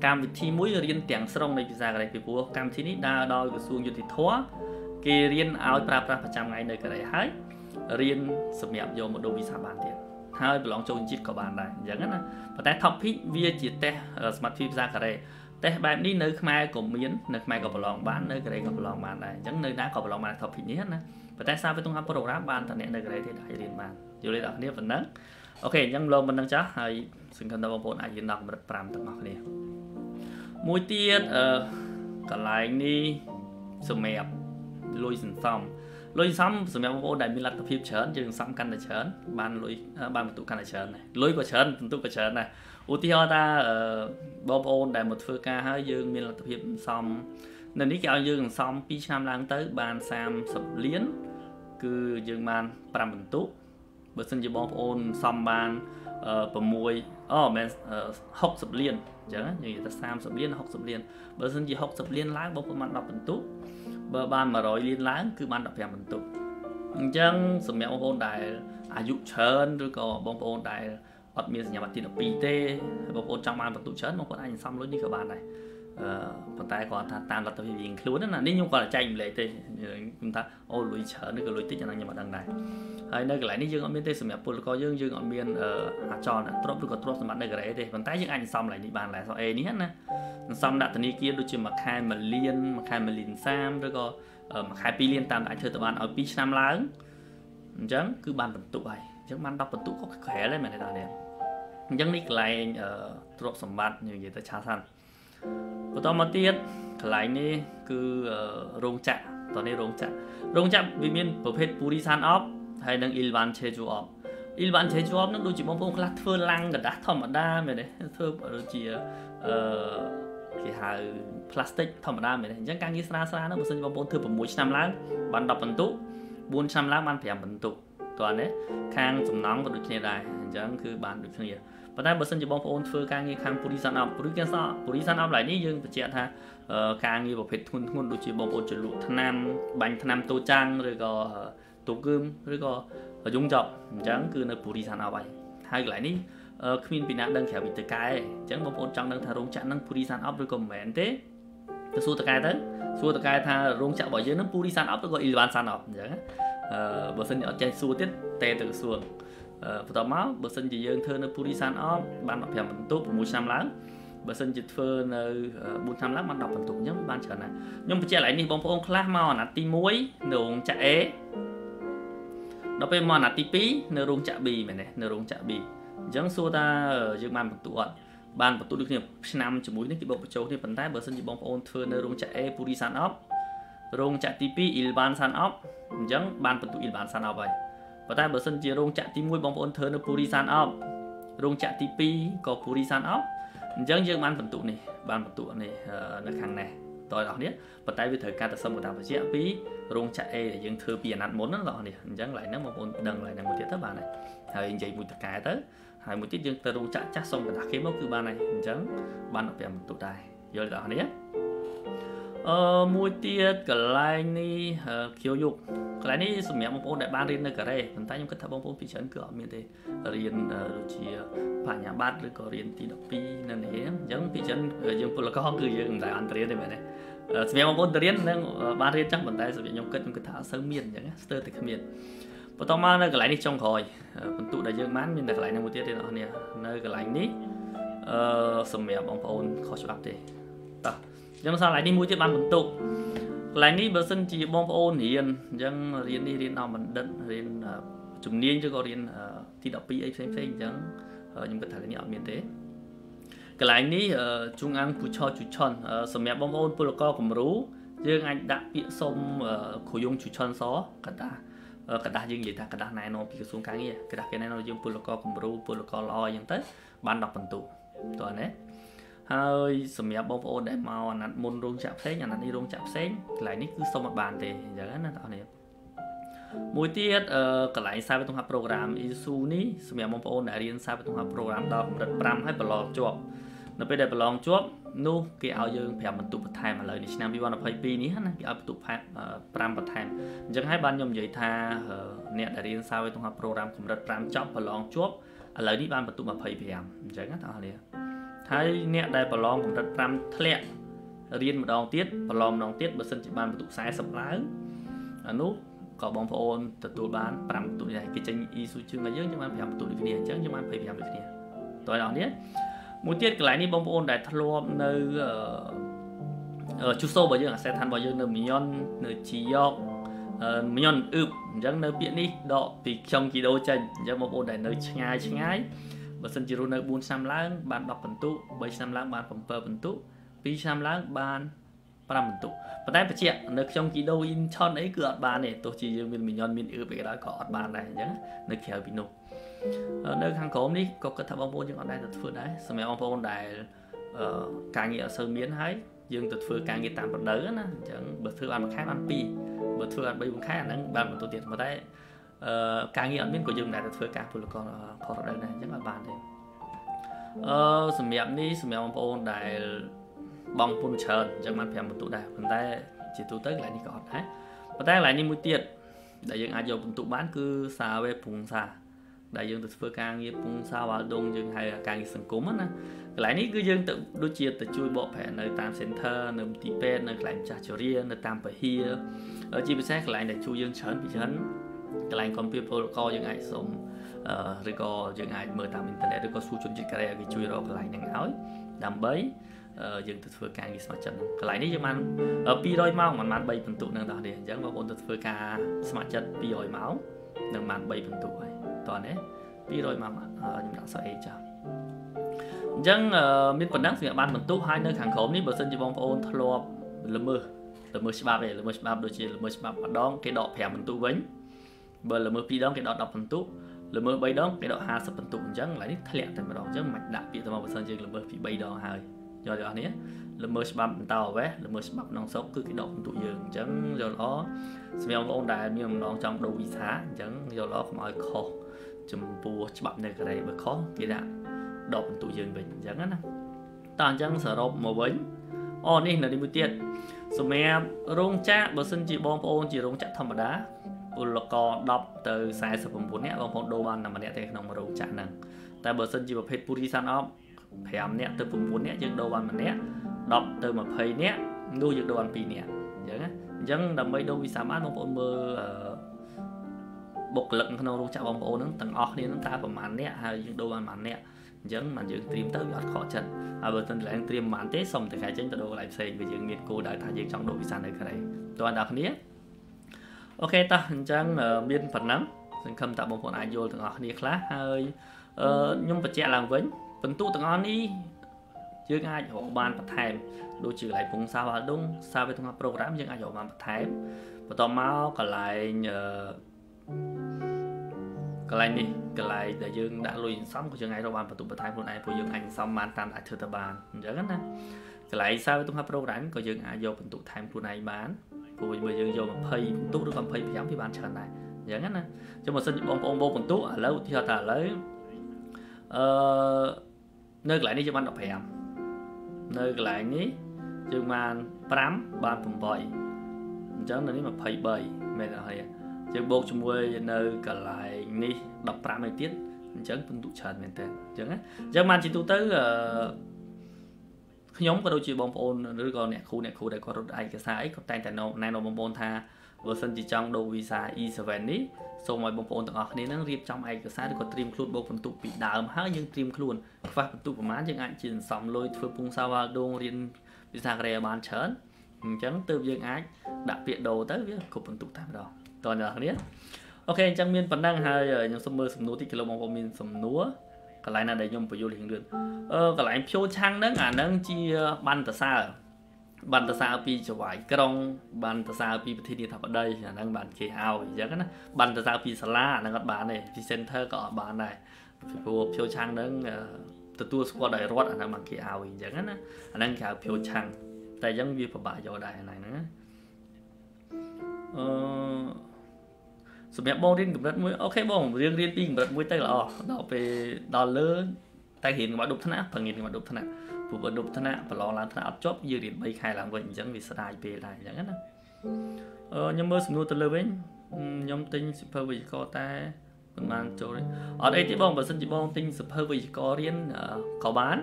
កម្មវិធីមួយរៀនទាំងស្រុងនៃភាសាកូរ៉េពីព្រោះកម្មវិធីនេះដើរដោយក្រសួងយុតិធម៌គេរៀនឲ្យប្រើប្រាស់ប្រចាំថ្ងៃនៅកូរ៉េហើយរៀនសម្រាប់យកមកដូរវីសាបានទៀតហើយប្រឡងចូលជាតិក៏បានដែរអញ្ចឹងណាប៉ុន្តែ topic វាជាតេស្តសមត្ថភាពភាសាកូរ៉េតេស្តបែបនេះនៅខ្មែរក៏មាននៅខ្មែរក៏ប្រឡងបាននៅកូរ៉េក៏ប្រឡងបានដែរអញ្ចឹងនៅណាក៏ប្រឡងបាន topic នេះណា ប៉ុន្តែសារវិទ្យា program បានតែអ្នកនៅកូរ៉េទេអាចរៀនបានយល់ទេបងប្អូនប៉ុណ្ណឹងអូខេអញ្ចឹងលោកប៉ុណ្ណឹងចាស់ហើយសង្ឃឹមថាបងប្អូនអាចរៀនដល់កម្រិត5ទាំងអស់គ្នាមួយទៀតអឺកន្លែងនេះសម្រាប់លុយសន្សំលុយសន្សំសម្រាប់បងប្អូនដែលមានលទ្ធភាពច្រើនយើងសន្សំកាន់តែច្រើនបានលុយបានបន្ទុកកាន់តែច្រើនដែរលុយក៏ច្រើនបន្ទុកក៏ច្រើនដែរឧទាហរណ៍ថាបងប្អូនដែលមកធ្វើការហើយយើងមានលទ្ធភាពសំនៅនេះគេឲ្យយើងសំ2ឆ្នាំឡើងទៅបាន30លាន គឺយើងបាន5បន្ទុកបើសិនជាបងប្អូនសំបាន6អូមែន60លានអញ្ចឹងនិយាយថា30លាន60លានបើសិនជា60លានឡើងបងប្អូនបាន10បន្ទុកបើបាន100លានឡើងគឺបាន15បន្ទុកអញ្ចឹងសម្រាប់បងប្អូនដែលអាយុច្រើនឬក៏បងប្អូនដែលអត់មានសញ្ញាបត្រទី12ទេបងប្អូនចង់បានបន្ទុកច្រើនបងប្អូនអាចសន្សំលុយនេះក៏បានដែរអឺ ប៉ុន្តែគាត់ថាតាមលទ្ធភាពយើងខ្លួនណានេះខ្ញុំគាត់ចែកម្លែកទេខ្ញុំថាអូលុយច្រើនឬក៏លុយតិចអាហ្នឹងខ្ញុំអត់ដឹងដែរហើយនៅកន្លែងនេះយើងអត់មានទេសម្រាប់ពលករយើងយើងអត់មានអាចរទ្រព្យឬក៏ទ្រព្យសម្បត្តិនៅកូរ៉េទេប៉ុន្តែយើងអាចសន្សំកន្លែងនេះបានដែរសអេនេះណាសន្សំដាក់ធនាគារដូចជាមួយខែ1លានមួយខែ1លាន30ឬក៏មួយខែ2លានតាមអាចធ្វើទៅបានឲ្យ2ឆ្នាំឡើងអញ្ចឹងគឺបានបន្ទុកហើយអញ្ចឹងបាន10បន្ទុកក៏ក្រែលដែរមែនទេតានេះអញ្ចឹងនេះកន្លែងទ្រព្យសម្បត្តិនិយាយទៅឆាសាន់ បន្តមកទៀតកន្លែងនេះគឺរោងចក្រតនេះរោងចក្ររោងចក្រវាមានប្រភេទ Puri San Op ហើយនិង Ilvan Cheju Op អ៊ីលបានជ្រេជាប់នឹងដូចជាបងប្អូនខ្លះធ្វើឡាំងกระดาษធម្មតាមែនទេធ្វើដូចជាអឺគេហៅ plastic ធម្មតាមែនទេអញ្ចឹងការងារស្រាលស្រាលហ្នឹងបើសិនជាបងប្អូនធ្វើ6ឆ្នាំឡើងបាន10បន្ទុក4ឆ្នាំឡើងបាន5បន្ទុកតោះណាខាងសំណងក៏ដូចគ្នាដែរអញ្ចឹងគឺបានដូចគ្នា ប៉ុន្តែបើសិនជាបងប្អូនធ្វើការងារខាង Purisan Up Purisan Up Purisan Up ឡើយនេះយើងបញ្ជាក់ថាការងារប្រភេទធ្ងន់ធ្ងរដូចជាបងប្អូនចលក់ថ្នាំបាញ់ថ្នាំតូចាំងឬក៏ទូគឹមឬក៏យងចប់អញ្ចឹងគឺនៅ Purisan Up ហើយហើយកន្លែងនេះគ្មានពីណាដឹងក្រៅពីតកែអញ្ចឹងបងប្អូនចង់ដឹងថារោងចក្រហ្នឹង Purisan Up ឬក៏មិនមែនទេទៅសួរតកែទៅសួរតកែថារោងចក្ររបស់យើងហ្នឹង Purisan Up ឬក៏ Ilvan San Up អញ្ចឹងអឺបើសិនជាអត់ចេះសួរទៀតតែទៅសួរ បន្តមកបើសិនជាយើងធ្វើនៅ Purisan Up បាន15បន្ទុក6ឆ្នាំឡើងបើសិនជាធ្វើនៅ4ឆ្នាំឡើងបាន10បន្ទុកអញ្ចឹងបានច្រើនណាស់ខ្ញុំបញ្ជាក់ឡើងនេះបងប្អូនខ្លះមកអាណត្តិទី1នៅរោងចក្រ A ដល់ពេលមកអាណត្តិទី2នៅរោងចក្រ B មែនទេនៅរោងចក្រ B អញ្ចឹងសួរថាយើងបានបន្ទុកអត់បានបន្ទុកដូចគ្នាឆ្នាំជាមួយនេះគេបូកបញ្ចូលគ្នាប៉ុន្តែបើសិនជាបងប្អូនធ្វើនៅរោងចក្រ A Puri San Op រោងចក្រទី2 Ilban San Op អញ្ចឹងបានបន្ទុក Ilban San Op ហើយ ប៉ុន្តែបើសិនជារោងចក្រទី1បងប្អូនធ្វើនៅ Puri San Op រោងចក្រទី2ក៏ Puri San Op អញ្ចឹងយើងបានបន្ទុកនេះបានបន្ទុកនេះនៅខាងនេះតើអ្នកនេះប៉ុន្តែវាត្រូវការតែសុំកតាបច្ចៈពីរោងចក្រ A ដែលយើងធ្វើពីអាណត្តិមុនណាបងប្អូននេះអញ្ចឹងកន្លែងហ្នឹងបងប្អូនដឹងកន្លែងហ្នឹងមួយទៀតទៅបានហើយហើយនិយាយមួយតកែទៅហើយមួយទៀតយើងទៅរោងចក្រចាស់សុំកតាគេមកគឺបានហើយអញ្ចឹងបាន15បន្ទុកដែរយល់ទេបងប្អូននេះ អឺមួយទៀតកន្លែងនេះខៀវយុកកន្លែងនេះសម្រាប់បងប្អូនដែលបានរៀននៅកូរ៉េប៉ុន្តែខ្ញុំគិតថាបងប្អូនពីច្រើនគឺអត់មានទេរៀនដូចជាបញ្ញាបត្រឬក៏រៀនទី12នៅនេះអញ្ចឹងពីច្រើនយើងពលករគឺយើងមិនដែលអន្តរៀនទេមែនទេសម្រាប់បងប្អូនទៅរៀននឹងបានរៀនចឹងប៉ុន្តែសម្រាប់ខ្ញុំគិតខ្ញុំគិតថាអត់សូវមានអញ្ចឹងស្ទើរតែគ្មានបន្តមកនៅកន្លែងនេះចុងក្រោយបន្ទុកដែលយើងបានមានតែកន្លែងនេះមួយទៀតទេបងប្អូននៅកន្លែងនេះអឺសម្រាប់បងប្អូនខុសច្បាប់ទេតោះ អញ្ចឹងសោះកន្លែងនេះមួយទៀតបានបន្ទុកកន្លែងនេះបើសិនជាបងប្អូនរៀនអញ្ចឹងរៀននេះរៀនដល់បណ្ឌិតរៀនជំនាញឬក៏រៀនទី12អីផ្សេងផ្សេងអញ្ចឹងខ្ញុំគិតថានេះអត់មានទេកន្លែងនេះជុងអាំងពូឆោជូឆុនសម្រាប់បងប្អូនពលករគំរូយើងអាចដាក់ពាក្យសុំគ្រូយងជូឆុនសកតាកដាស់យើងនិយាយថាកដាស់ណែនាំពីក្រសួងកាងារកដាស់គេណែនាំយើងពលករគំរូពលករល្អអញ្ចឹងទៅបាន10បន្ទុកតើណា ហើយសម្រាប់បងប្អូនដែលមកអាណត្តិមុនរោងចក្រផ្សេងអាណត្តិនេះរោងចក្រផ្សេងកន្លែងនេះគឺសុំអត់បានទេអញ្ចឹងណាបងប្អូនមួយទៀតអឺកន្លែងសារវិទ្យា program ISU នេះសម្រាប់បងប្អូនដែលរៀនសារវិទ្យា program ដល់កម្រិត5ហើយប្រឡងជាប់នៅពេលដែលប្រឡងជាប់នោះគេឲ្យយើង5បន្ទុកបន្ថែមឥឡូវនេះឆ្នាំ2022នេះណាគេឲ្យបន្ទុក5បន្ថែមអញ្ចឹងហើយបានខ្ញុំនិយាយថាអ្នកដែលរៀនសារវិទ្យា program កម្រិត5ចប់ប្រឡងជាប់ឥឡូវនេះបានបន្ទុក25អញ្ចឹងណាបងប្អូន ហើយអ្នកដែលប្រឡងកម្រិត5ធ្លាក់រៀនម្ដងទៀតប្រឡងម្ដងទៀតបើសិនជាបានបន្ទុក40ឡើងអានោះក៏បងប្អូនទទួលបាន5បន្ទុកដែរគេចេញ ISU ជើងឲ្យយើងយើងបាន5បន្ទុកដូចគ្នាអញ្ចឹងយើងបាន25ដូចគ្នាតើបងប្អូនមួយទៀតកន្លែងនេះបងប្អូនដែលធ្លាប់នៅជូសូរបស់យើងអាសេដ្ឋានរបស់យើងនៅមីយ៉ុននៅជីយ៉កមីយ៉ុនអឺបអញ្ចឹងនៅពាក្យនេះដកពីខ្ញុំគីដូចេញអញ្ចឹងបងប្អូនដែលនៅឆ្ងាយឆ្ងាយ បើសិនជារស់នៅ4ឆ្នាំឡើងបាន10បន្ទុក3ឆ្នាំឡើងបាន7បន្ទុក2ឆ្នាំឡើងបាន5បន្ទុកប៉ុន្តែបញ្ជាក់នៅខ្ញុំគីដូអ៊ីនឆុនអីគឺអត់បានទេទោះជាយើងមានមីយ៉ុនមានអឺបអីក៏ដោយក៏អត់បានដែរអញ្ចឹងនៅក្រៅពីនោះនៅខាងក្រោមនេះក៏គិតថាបងប្អូនយើងអត់ដែរទៅធ្វើដែរសម្រាប់បងប្អូនដែលការងារអត់សូវមានហើយយើងទៅធ្វើការងារតាមប្រដៅណាអញ្ចឹងបើធ្វើបានមួយខែបាន2បើធ្វើបាន3មួយខែអាហ្នឹងបានបន្ទុកទៀតប៉ុន្តែ អឺការងារអត់មានក៏យើងមិនដែរទៅធ្វើការពលករខុសរដូវដែរអញ្ចឹងអត់បានទេអឺសម្រាប់នេះសម្រាប់បងប្អូនដែលបងពុនច្រើនអញ្ចឹងបាន5បន្ទុកដែរប៉ុន្តែជាទូទៅកន្លែងនេះក៏អត់ដែរប៉ុន្តែកន្លែងនេះមួយទៀតដែលយើងអាចយកបន្ទុកបានគឺសាវេពុងសាដែលយើងទៅធ្វើការងារពងសាវ៉ាល់ដងយើងហៅការងារសង្គមណាកន្លែងនេះគឺយើងទៅដូចជាទៅជួយបកប្រែនៅតាម center នៅទីពេទ្យនៅកន្លែងចាស់ជរានៅតាមពហិរជាពិសេសកន្លែងដែលជួយយើងច្រើនពីច្រើន កន្លែង computer ពលករយើងអាចសុំឬក៏យើងអាចមើលតាមអ៊ីនធឺណិតឬក៏សួរជនជាតិកូរ៉េឲ្យគេជួយរកកន្លែងហ្នឹងឲ្យដើម្បីយើងទៅធ្វើការងារស្ម័គ្រចិត្តហ្នឹងកន្លែងនេះយើងបាន200ម៉ោងមិនបាន3បន្ទុកហ្នឹងដល់នេះអញ្ចឹងបងប្អូនទៅធ្វើការស្ម័គ្រចិត្ត200ម៉ោងនឹងបាន3បន្ទុកហើយតោះណា200ម៉ោងខ្ញុំដាក់សអេចាអញ្ចឹងមានប៉ុណ្ណឹងសម្រាប់បានបន្ទុកហើយនៅខាងក្រោមនេះបើសិនជាបងប្អូនធ្លាប់ល្មើសល្មើសច្បាប់ឯងល្មើសច្បាប់ដូចជាល្មើសច្បាប់ម្ដងគេដក5បន្ទុកវិញ បើល្មើស2ដងគេដក10បន្ទុកល្មើស3ដងគេដក50បន្ទុកអញ្ចឹងឡើយនេះធ្លាក់តែម្ដងអញ្ចឹងមិនដាក់ពាក្យទៅមកបើសិនយើងល្មើសពី3ដងហើយយល់ទេអស់នេះល្មើសច្បាប់បន្តអ្វេល្មើសច្បាប់ក្នុងស្រុកគឺគេដកបន្ទុកយើងអញ្ចឹងយល់ល្អសម្រាប់បងប្អូនដែលមានបំណងចង់ដូរវីសាអញ្ចឹងយល់ល្អកុំឲ្យខុសចំពោះច្បាប់នៅកូរ៉េបើខុសគេដាក់ដកបន្ទុកយើងវិញអញ្ចឹងណាតោះអញ្ចឹងសរុបមកវិញអូនេះនៅនេះមួយទៀតសម្រាប់រោងចក្របើសិនជាបងប្អូនជារោងចក្រធម្មតា ពលករ10ទៅ49នាក់បងប្អូនដូរបានតែម្នាក់ទេក្នុងរោងចក្រហ្នឹងតែបើសិនជាប្រភេទពូរីសានអប់5នាក់ទៅ9នាក់យើងដូរបានម្នាក់10ទៅ20នាក់នោះយើងដូរបាន2នាក់អញ្ចឹងណាអញ្ចឹងដើម្បីដូរវីសាបានបងប្អូនមើលបុគ្គលិកក្នុងរោងចក្របងប្អូនហ្នឹងទាំងអស់គ្នាហ្នឹងតើប្រហែលនាក់ហើយយើងដូរបានប្រហែលនាក់អញ្ចឹងបានយើងត្រៀមទៅវាអត់ខកចិត្តហើយបើសិនកន្លែងត្រៀមមិនបានទេសុំតែកាយចេញទៅដូរកន្លែងផ្សេងវាយើងមានគោលដៅថាយើងចង់ដូរវីសានៅកូរ៉េតើអ្នកគ្នា អូខេតោះអញ្ចឹងមានប៉ុណ្ណឹងសង្ឃឹមថាបងប្អូនអាចយល់ទាំងអស់គ្នាខ្លះហើយខ្ញុំបញ្ជាក់ឡើងវិញបន្ទុកទាំងអស់នេះយើងអាចរកបានបន្ថែមដូចជាកន្លែងពងសាវ៉ាល់ដុងសាវ៉ាទាំងប្រូក្រាមយើងអាចរកបានបន្ថែមបន្តមកកន្លែងអឺកន្លែងនេះកន្លែងដែលយើងដាក់លុយសំក៏យើងអាចរកបានបន្ទុកបន្ថែមខ្លួនឯងព្រោះយើងអាចសំបានតាមអាចធ្វើទៅបានអញ្ចឹងណាកន្លែងសើទុំហាប្រូក្រាមក៏យើងអាចយកបន្ទុកថែមខ្លួនឯងបាន ព្រោះបើយើងយក20បន្ទុកឬក៏25វាបានច្រើនដែរអញ្ចឹងណាចុះបើសិនជាបងប្អូនបោកបន្ទុកឥឡូវឧទាហរណ៍ថាឥឡូវអឺនៅកន្លែងនេះយើងបាន15នៅកន្លែងនេះយើងបាន5បាន8អញ្ចឹងនៅនេះ23មែនអត់ហើយយើងបូកជាមួយនៅកន្លែងនេះ15ឯទៀតអញ្ចឹងពិន្ទុច្រើនមែនតើអញ្ចឹងណាអញ្ចឹងបានជាទូទៅអឺ ខ្ញុំក៏ដូចជាបងប្អូនឬក៏អ្នកគ្រូអ្នកគ្រូដែលគាត់រត់ឯកសារអីគាត់តែងតែណែនាំបងប្អូនថាបើសិនជាចង់ដូរវីសា E7 នេះសូមឲ្យបងប្អូនទាំងអស់គ្នានឹងរៀបចំឯកសារឬក៏ត្រៀមខ្លួនបូកបន្ទុកពីដើមហើយយើងត្រៀមខ្លួនខ្វះបន្ទុកប្រហែលយើងអាចជាសន្សំលុយធ្វើពងសាវ៉ាល់ដងរៀនវិសាកូរ៉េបានច្រើនអញ្ចឹងទើបយើងអាចដាក់ពាក្យដូរទៅវាគ្រប់បន្ទុកតែម្ដងតើអ្នកគ្នាអូខេអញ្ចឹងមានប៉ុណ្ណឹងហើយខ្ញុំសូមមើលសំណួរតិចគីឡូបងប្អូនមានសំណួរ កន្លែងណាដែលខ្ញុំបញ្យល់រៀងលឿនអឺកន្លែងភ្យោឆាំងហ្នឹងអាហ្នឹងជាបានតសើបានតសើពីចវាយក្រុងបានតសើពីប្រធានាធិបតីអាហ្នឹងបានគេឲ្យអញ្ចឹងណាបានតសើពីសាលាអាហ្នឹងអត់បានទេពី center ក៏អត់បានដែរព្រោះភ្យោឆាំងហ្នឹងទទួលស្គាល់ដោយរដ្ឋអាហ្នឹងបានគេឲ្យអញ្ចឹងណាអាហ្នឹងគេហៅភ្យោឆាំងតែអញ្ចឹងវាពិបាកយកដែរអាហ្នឹងណាអឺ សម្រាប់បងរៀនកម្រិតមួយអូខេបងរៀនរៀនពីកម្រិតមួយទៅល្អដល់ពេលដល់លើតែរៀនកម្រិតដប់ថ្នាក់ប្រងរៀនកម្រិតដប់ថ្នាក់ព្រោះបើដប់ថ្នាក់ប្រឡងឡើងថ្នាក់អត់ចប់យើងរៀន3ខែឡើងវិញអញ្ចឹងវាស្ដាយពេលដែរអញ្ចឹងណាអឺខ្ញុំមើលសំណួរទៅលើវិញខ្ញុំទិញសិភៅវិជ្ជាករតែមិនបានចូលអត់អីទេបងបើសិនជាបងទិញសិភៅវិជ្ជាកររៀនក៏បាន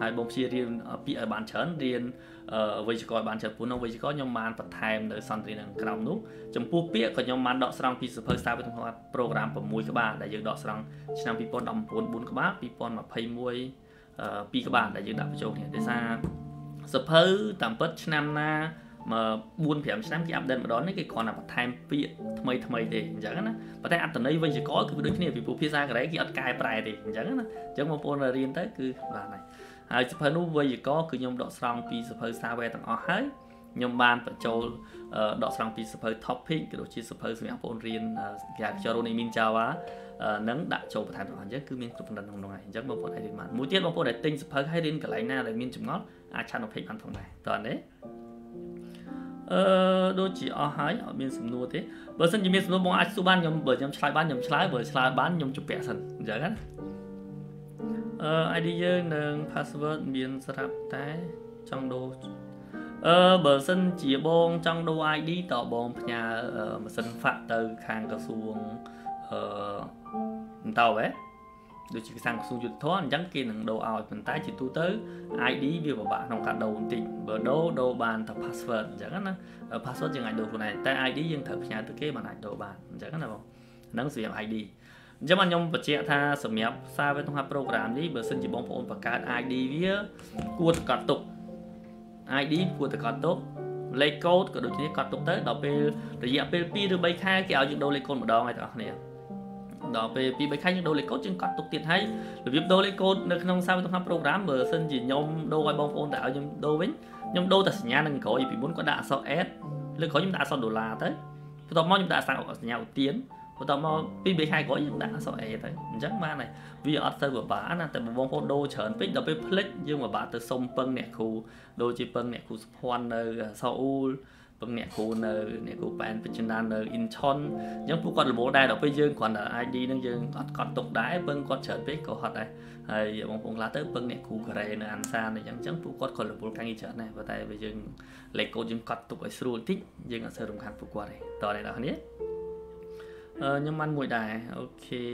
ហើយបងព្យារៀនពាក្យឲ្យបានច្រើនរៀន វិជ្ជាករបានច្រើនពូក្នុងវិជ្ជាករខ្ញុំបានបន្ថែមនៅសន្ទនានឹងក្រោមនោះចំពោះពាក្យក៏ខ្ញុំបានដកស្រង់ពីសភៅសាវិទ្យាប្រូក្រាម6ក្បាលដែលយើងដកស្រង់ឆ្នាំ2019 4ក្បាល2021 2ក្បាលដែលយើងដាក់បញ្ចូលគ្នាដោយសារសភៅតាមពិតឆ្នាំណាមក4 5ឆ្នាំគេអាប់ដេតម្ដងនេះគេគ្រាន់តែបន្ថែមពាក្យថ្មីថ្មីទេអញ្ចឹងណាប៉ុន្តែអត្ថន័យវិជ្ជាករគឺដូចគ្នាពីព្រោះភាសាកូរ៉េគេអត់កែប្រែទេអញ្ចឹងណាអញ្ចឹងបងប្អូនរៀនទៅគឺបានហើយ ហើយសភៅនោះវេយ្យាករណ៍គឺខ្ញុំដកស្រង់ពីសភៅសាវែទាំងអស់ហើយខ្ញុំបានបញ្ចូលដកស្រង់ពីសភៅ topic ក៏ដូចជាសភៅសម្រាប់បងប្អូនរៀនគេហៅ Jeronin Java នឹងដាក់ចូលបន្ថែមទាំងអស់អញ្ចឹងគឺមានគ្រប់បណ្ដឹងក្នុងនោះហើយអញ្ចឹងបងប្អូនអាចរៀនបានមួយទៀតបងប្អូនដែលទិញសភៅហើយរៀនកន្លែងណាដែលមានចម្ងល់អាចឆាន page បានផងដែរតើនេះអឺដូចជាអស់ហើយអត់មានសំណួរទេបើសិនជាមានសំណួរបងអាចសួរបានខ្ញុំបើខ្ញុំឆ្លើយបានខ្ញុំឆ្លើយបើឆ្លើយបានខ្ញុំជពាក់សិនអញ្ចឹងណា អឺ ID យើងនិង password មានស្រាប់តែចង់ដូរអឺបើសិនជាបងចង់ដូរ ID តបងផ្ញើម៉ាស៊ីន fax ទៅខាងក្រសួងអឺបន្តហ៎ដូចជាខាងក្រសួងយុទ្ធភ័ណ្ឌអញ្ចឹងគេនឹងដូរឲ្យប៉ុន្តែជាទូទៅ ID វាពិបាកក្នុងការដូរបន្តិចបើដូរដូរបានតែ password អញ្ចឹងណា password យើងអាចដូរខ្លួនឯងតែ ID យើងត្រូវផ្ញើទៅគេមិនអាចដូរបានអញ្ចឹងណាបងហ្នឹងសម្រាប់ ID អ ញ្ចឹងខ្ញុំបញ្ជាក់ថាសម្រាប់សារវេទហាត់ program នេះបើសិនជាបងប្អូនបង្កើត ID វាគួរតែកត់ទុក ID គួរតែកត់ទុកលេខកូដក៏ដូចគ្នាកត់ទុកទៅដល់ពេលរយៈពេល2ឬ3ខែគេឲ្យយើងដូរលេខកូដម្ដងហើយបងប្អូនដល់ពេល2 3ខែយើងដូរលេខកូដយើងកត់ទុកទៀតហើយរបៀបដូរលេខកូដនៅក្នុងសារវិទ្យា program បើសិនជាខ្ញុំដូរឲ្យបងប្អូនតែឲ្យខ្ញុំដូរវិញខ្ញុំដូរតែសញ្ញានឹងក្រោយពីមុនគាត់ដាក់អក្សរ S លើក្រោយខ្ញុំដាក់អក្សរដុល្លារទៅបន្ទាប់មកខ្ញុំដាក់អក្សរសញ្ញាឧទាន បន្ទាប់មកពី3ខែក្រោយយើងដាក់អក្សរ A ទៅអញ្ចឹងបានហើយវាអត់ទៅពិបាកណាតែបងប្អូនដូរច្រើនពេកដល់ពេលផ្លិចយើងពិបាកទៅសុំពឹងអ្នកគ្រូដូចជាពឹងអ្នកគ្រូសុភ័ណ្ឌនៅសអ៊ូលពឹងអ្នកគ្រូនៅអ្នកគ្រូប៉ែនពេជ្រណានៅ Incheon អញ្ចឹងពួកគាត់រវល់ដែរដល់ពេលយើងគ្រាន់តែ ID នឹងយើងអត់កត់ទុកដែរពឹងគាត់ច្រើនពេកក៏ហត់ដែរហើយបងប្អូនខ្លះទៅពឹងអ្នកគ្រូកូរ៉េនៅអានសានអញ្ចឹងអញ្ចឹងពួកគាត់ក៏រវល់ការងារច្រើនដែរប៉ុន្តែបើយើងលេខកូដយើងកត់ទុកឲ្យស្រួលតិចយើងអត់សូវរំខានពួកគាត់ទេតើអ្នកនរគ្នាអឺ ខ្ញុំបានមួយដែរអូខេ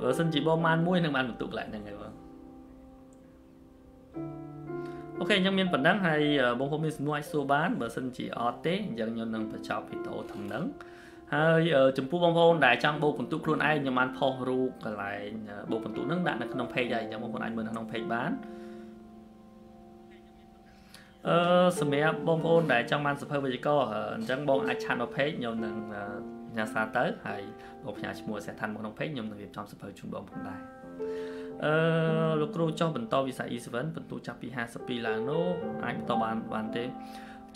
បើសិនជាបងបានមួយនឹងបានបន្ទុកកន្លែងហ្នឹងហើយបងអូខេអញ្ចឹងមានប៉ុណ្ណឹងហើយបងប្អូនមានសំណួរអាចសួរបានបើសិនជាអត់ទេអញ្ចឹងខ្ញុំនឹងបញ្ចប់វីដេអូត្រឹមហ្នឹងហើយចំពោះបងប្អូនដែលចង់បូកបន្ទុកខ្លួនឯងខ្ញុំបានផុសរូបកន្លែងបូកបន្ទុកហ្នឹងដាក់នៅក្នុង page ហើយអញ្ចឹងបងប្អូនអាចមើលនៅក្នុង page បានអឺសម្រាប់បងប្អូនដែលចង់បានសភៅវិជ្ជាករអញ្ចឹងបងអាចឆាតមក page ខ្ញុំនឹង ញ៉ាំសារទៅហើយបងផ្ញើឈ្មោះសេដ្ឋានមកក្នុង page ខ្ញុំនឹងរៀបចំសភៅជូនបងផងដែរអឺលោកគ្រូចុះបន្តវិស័យ E7 បន្ទុកចាប់ពី52ឡើងនោះអាចបន្តបានបានទេ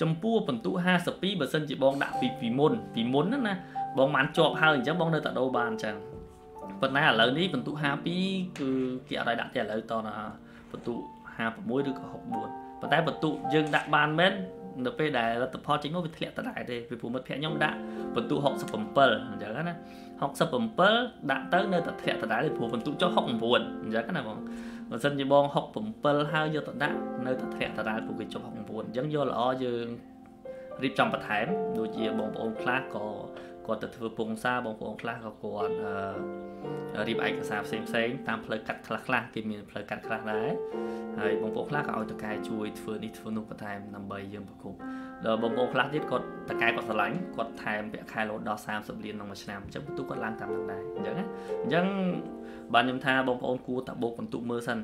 ចំពោះបន្ទុក52បើសិនជាបងដាក់ពីពីមុនពីមុនណាបងបានជាប់ហើយអញ្ចឹងបងនៅតែដូរបានអញ្ចឹងប៉ុន្តែឥឡូវនេះបន្ទុក52គឺគេអត់ឲ្យដាក់ទេឥឡូវតណាបន្ទុក56ឬក៏64ប៉ុន្តែបន្ទុកយើងដាក់បានមែន នៅពេលដែលលទ្ធផលចេញមកវាធ្លាក់ដដែលទេពីព្រោះមិត្តភ័ក្ដិខ្ញុំដាក់បន្ទុក67អញ្ចឹងណា67ដាក់ទៅនៅតែធ្លាក់ដដែលព្រោះបន្ទុកចុះ69អញ្ចឹងណាបងបើសិនជាបង67ហើយយកទៅដាក់នៅតែធ្លាក់ដដែលព្រោះគេចុះ69អញ្ចឹងយកល្អយើងរៀបចំបន្ថែមដូចជាបងប្អូនខ្លះក៏គាត់ទៅធ្វើពងសាបងប្អូនខ្លះក៏គាត់ រៀបឯកសារផ្សេងផ្សេងតាមផ្លូវកាត់ខ្លះខ្លះគេមានផ្លូវកាត់ខ្លះដែរហើយបងប្អូនខ្លះក៏ឲ្យតកែជួយធ្វើនេះធ្វើនោះបន្ថែមដើម្បីយើងប្រគប់ដល់បងប្អូនខ្លះទៀតគាត់តកែគាត់ស្រឡាញ់គាត់ថែមពាក់ខែរហូតដល់30លានក្នុងមួយឆ្នាំអញ្ចឹងបន្ទុកគាត់ឡើងតាមនឹងដែរអញ្ចឹងណាអញ្ចឹងបានខ្ញុំថាបងប្អូនគួរតែបូកបន្ទុកមើលសិន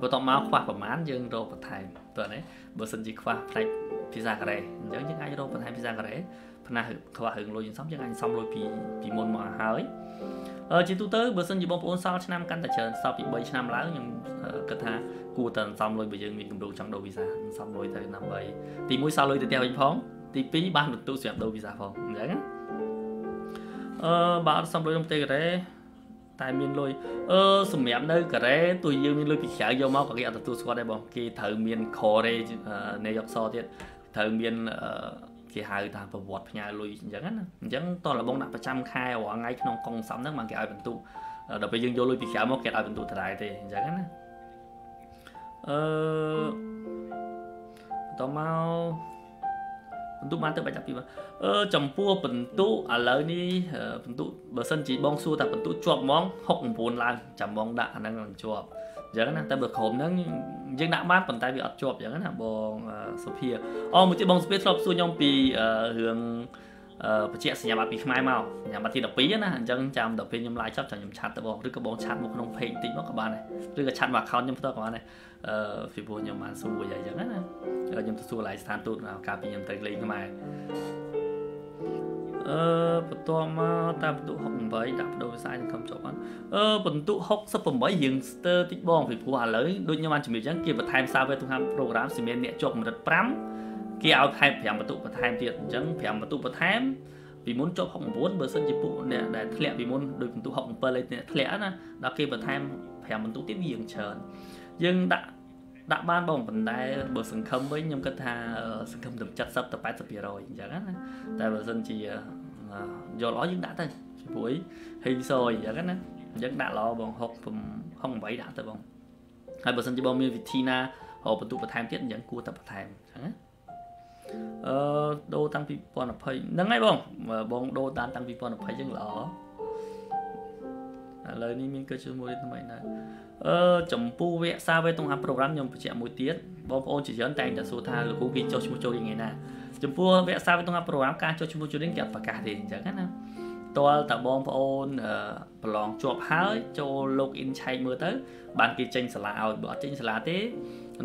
បន្ទាប់មកខ្វះប្រមាណយើងរកបន្ថែមតើណាបើសិនជាខ្វះផ្នែកភាសាកូរ៉េអញ្ចឹងយើងអាចរកបន្ថែមភាសាកូរ៉េផ្នែកខ្វះរឿងលុយយើងសំយើងអាចសំលុយពីពីមុនមកហើយអឺ ជាទូទៅបើសិនជាបងប្អូនសល់ឆ្នាំកាន់តែច្រើនសល់ពី3ឆ្នាំឡើងខ្ញុំគិតថាគួរតែសំលុយបើយើងមានគម្រោងចង់ដូរវីសាសំលុយទៅដើម្បីទី1សល់លុយទៅផ្ទះវិញផងទី2បានបន្ទុកសម្រាប់ដូរវីសាផងអញ្ចឹងអឺបើអត់សំលុយក្នុងប្រទេសកូរ៉េតែមានលុយអឺសម្រាប់នៅកូរ៉េទោះយើងមានលុយពីក្រៅយកមកក៏គេអត់ទទួលស្គាល់ដែរបងគេត្រូវមានខរេនៃយកសទៀតត្រូវមានអឺ គេហៅថាប្រវត្តិផ្ញើលុយអញ្ចឹងណាអញ្ចឹងតោះលបងដាក់ប្រចាំខែរាល់ថ្ងៃក្នុងកុងសំហ្នឹងមកគេឲ្យបន្ទុកដល់ពេលយើងយកលុយពីក្រៅមកគេឲ្យបន្ទុកដដែលទេអញ្ចឹងណាអឺតមកបន្ទុកបានទៅបាច់ចាប់ពីអឺចំពោះបន្ទុកឥឡូវនេះបន្ទុកបើសិនជាបងសួរថាបន្ទុកជាប់ហ្មង69ឡើងចាំបងដាក់អាហ្នឹងនឹងជាប់ អញ្ចឹងណាតែបើក្រុមហ្នឹងយើងដាក់បានប៉ុន្តែវាអត់ជាប់អញ្ចឹងណាបងសុភាអូមួយទៀតបងសុភាធ្លាប់សួរខ្ញុំពីរឿងបច្ចៈសញ្ញាបត្រពីខ្មែរមកសញ្ញាបត្រទី12ណាអញ្ចឹងចាំដល់ពេលខ្ញុំ live ចប់ចាំខ្ញុំឆាត់ទៅបងឬក៏បងឆាត់មកក្នុង page តិចមកក៏បានដែរឬក៏ឆាត់មក account ខ្ញុំផ្ទាល់ក៏បានដែរអឺពីព្រោះខ្ញុំបានសួរយ៉ាងអញ្ចឹងណាខ្ញុំទៅសួរ live ស្ថានទូតកាលពីខ្ញុំទៅលេងខ្មែរ អឺបន្ទាប់មកតាមបន្ទុក68ដាក់បដូរវិស័យសង្គមចប់បានអឺបន្ទុក68យើងស្ទើរតិចបងពីព្រោះឥឡូវដូចខ្ញុំបានជំរាបអញ្ចឹងគេបន្ថែម server ទុំហាំ program សម្រាប់អ្នកជាប់កម្រិត5គេឲ្យថែម5បន្ទុកបន្ថែមទៀតអញ្ចឹង5បន្ទុកបន្ថែមពីមុនជាប់69បើសិនជាពួកអ្នកដែលធ្លាក់ពីមុនដូចបន្ទុក67លេខអ្នកធ្លាក់ណាដល់គេបន្ថែម5បន្ទុកទៀតវាយើងច្រើនយើងដាក់ដាក់បានបងប៉ុន្តែបើសង្ឃឹមវិញខ្ញុំគិតថាសង្ឃឹមទៅ70ទៅ80%អញ្ចឹងណាតែបើសិនជា យកល្អយើងដាក់ទៅព្រោះហេងសអញ្ចឹងណាអញ្ចឹងដាក់ល្អបង6 68ដាក់ទៅបងហើយបើសិនជាបងមានវិធីណារកបន្ទុកបន្ថែមទៀតអញ្ចឹងគួរតែបន្ថែមអញ្ចឹងណាអឺដូរតាំង2020ហ្នឹងហើយបងបងដូរតាមតាំង2020អញ្ចឹងល្អឥឡូវនេះមានកិច្ចជាមួយថ្មីដែរអឺចំពោះវគ្គសាវេតុងហាប្រូក្រាមខ្ញុំបញ្ជាក់មួយទៀតបងប្អូនជាច្រើនតែងតែសួរថាលោកគ្រូគេចុះឈ្មោះចូលថ្ងៃណា ចំពោះវគ្គសាវេតុងហាប្រូក្រាមការចុះឈ្មោះចូលនេះគេអត់ប្រកាសទេអញ្ចឹងណាតលតបងប្អូនប្រឡងជាប់ហើយចូល login ឆែកមើលទៅ បានគេចេញសាលាឲ្យបើអត់ចេញសាលាទេ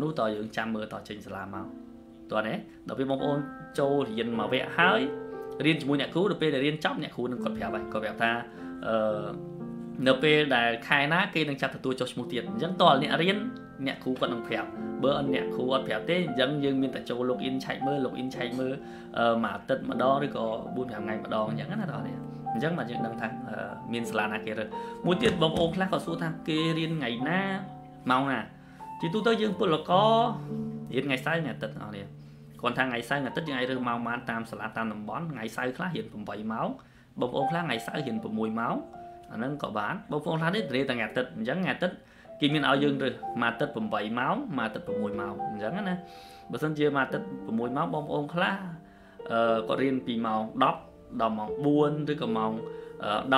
នោះតយើងចាំមើលតចេញសាលាមកតើណាដល់ពេលបងប្អូនចូលរៀនមួយវគ្គហើយរៀនជាមួយអ្នកគ្រូដល់ពេលរៀនចប់អ្នកគ្រូនឹងគាត់ប្រាប់ហើយគាត់ប្រាប់ថាអឺនៅពេលដែលខែណាគេនឹងចាប់ទទួលចុះឈ្មោះទៀតអញ្ចឹងតើអ្នករៀន អ្នកគ្រូគាត់នឹងប្រាប់បើអ្នកគ្រូអត់ប្រាប់ទេអញ្ចឹងយើងមានតែចូល login ឆែកមើល login ឆែកមើលមួយអាទិត្យម្ដងឬក៏4 5ថ្ងៃម្ដងអញ្ចឹងណាតើនេះអអញ្ចឹងបាទយើងដឹងថាមានសាលាណាគេរើសមួយទៀតបងប្អូនខ្លះក៏សួរថាគេរៀនថ្ងៃណាម៉ោងណាជាទូទៅយើងពលកររៀនថ្ងៃសៅរ៍ថ្ងៃអាទិត្យអស់នេះគាត់ថាថ្ងៃសៅរ៍ថ្ងៃអាទិត្យយើងអាចរើសម៉ោងបានតាមសាលាតាមតំបន់ថ្ងៃសៅរ៍ខ្លះរៀន8ម៉ោងបងប្អូនខ្លះថ្ងៃសៅរ៍រៀន6ម៉ោងអាហ្នឹងក៏បានបងប្អូនខ្លះនេះរៀនតែថ្ងៃអាទិត្យអញ្ចឹងថ្ងៃអាទិត្យ គេមានឲ្យយើងរើសមួយអាទិត្យ8ម៉ោងមួយអាទិត្យ6ម៉ោងអញ្ចឹងណាបើសិនជាមួយអាទិត្យ6ម៉ោងបងប្អូនខ្លះអឺគាត់រៀនពីម៉ោង10ដល់ម៉ោង4ឬក៏ម៉ោង10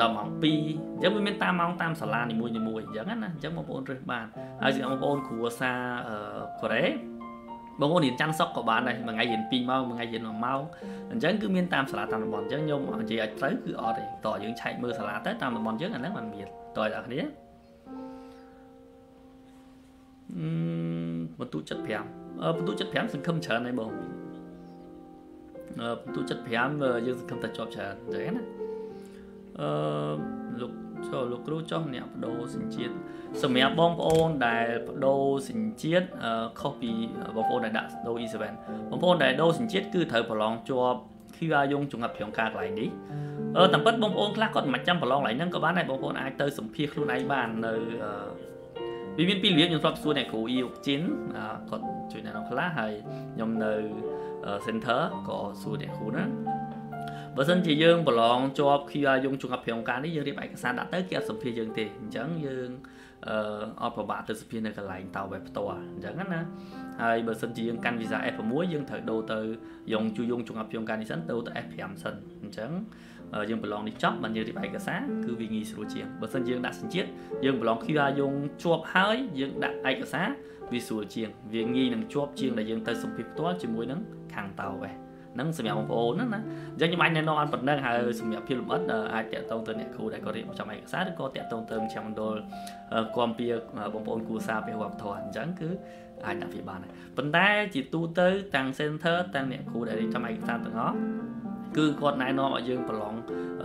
ដល់ម៉ោង2អញ្ចឹងវាមានតាមម៉ោងតាមសាលានីមួយៗអញ្ចឹងណាអញ្ចឹងបងប្អូនរើសបានហើយបងប្អូនគ្រួសារកូរ៉េបងប្អូនរៀនច័ន្ទសុកក៏បានដែរមួយថ្ងៃរៀន2ម៉ោងមួយថ្ងៃរៀន1ម៉ោងអញ្ចឹងគឺមានតាមសាលាតាមតំបន់អញ្ចឹងខ្ញុំនិយាយឲ្យត្រូវគឺអត់ទេតោះយើងឆែកមើលសាលាទៅតាមតំបន់យើងអាហ្នឹងมันមានតើអ្នកគ្នាអឺ បន្ទុ75បន្ទុ75សង្ឃឹមច្រើនហើយបងបន្ទុ75យើងសង្ឃឹមតែជាប់ច្រើនអញ្ចឹងណាអឺលោកចូលលោកគ្រូចុះអ្នកបដូរសញ្ជាតិសម្រាប់បងប្អូនដែលបដូរសញ្ជាតិខុសពីបងប្អូនដែលដាក់ដូរ E7 បងប្អូនដែលដូរសញ្ជាតិគឺត្រូវប្រឡងជាប់ QR យងចង្កាត់ប្រងការកន្លែងនេះអឺតាមពិតបងប្អូនខ្លះគាត់មិនចាំប្រឡងកន្លែងហ្នឹងក៏បានដែរបងប្អូនអាចទៅសម្ភាសខ្លួនឯងបាននៅ វាមានពីររបៀបខ្ញុំធ្លាប់សួរអ្នកគ្រូអ៊ីវជីនគាត់ជួយណែនាំខ្លះហើយខ្ញុំនៅ center ក៏សួរអ្នកគ្រូណាបើសិនជាយើងប្រឡងជាប់ QR យងជង្កប់ប្រងការនេះយើងរៀបឯកសារដាក់ទៅគេអត់សម្ភាសយើងទេអញ្ចឹងយើងអឺអត់ប្របាក់ទៅសម្ភាសនៅកន្លែងតោបែបផ្ទាល់អញ្ចឹងណាហើយបើសិនជាយើងកាន់ visa F6 យើងត្រូវដូរទៅយងជួយយងជង្កប់ប្រងការនេះសិនដូរទៅ F5 សិនអញ្ចឹង យើងប្រឡងនេះចប់បានយើងរៀបឯកសារគឺវាងាយស្រួលជាងបើសិនយើងដាក់សញ្ជាតិយើងប្រឡង QR យងជាប់ហើយយើងដាក់ឯកសារវាស្រួលជាងវាងាយនឹងជាប់ជាងដែលយើងទៅសម្ភាសផ្ទាល់ជាមួយនឹងខាងតោបែបហ្នឹងសម្រាប់បងប្អូនណាអញ្ចឹងខ្ញុំអាចណែនាំអត់ប៉ុណ្ណឹងហើយសម្រាប់ភាពលម្អិតអាចតាក់ទងទៅអ្នកគ្រូដែលគាត់រៀបចំឯកសារឬក៏តាក់ទងទៅមជ្ឈមណ្ឌលគាំពៀបងប្អូនគូសាពីវប្បធម៌អញ្ចឹងគឺអាចដាក់វាបានដែរប៉ុន្តែជាទូទៅទាំង center ទាំងអ្នកគ្រូដែលរៀបចំឯកសារទាំងអស់ គឺគាត់ណែនាំឲ្យយើងប្រឡង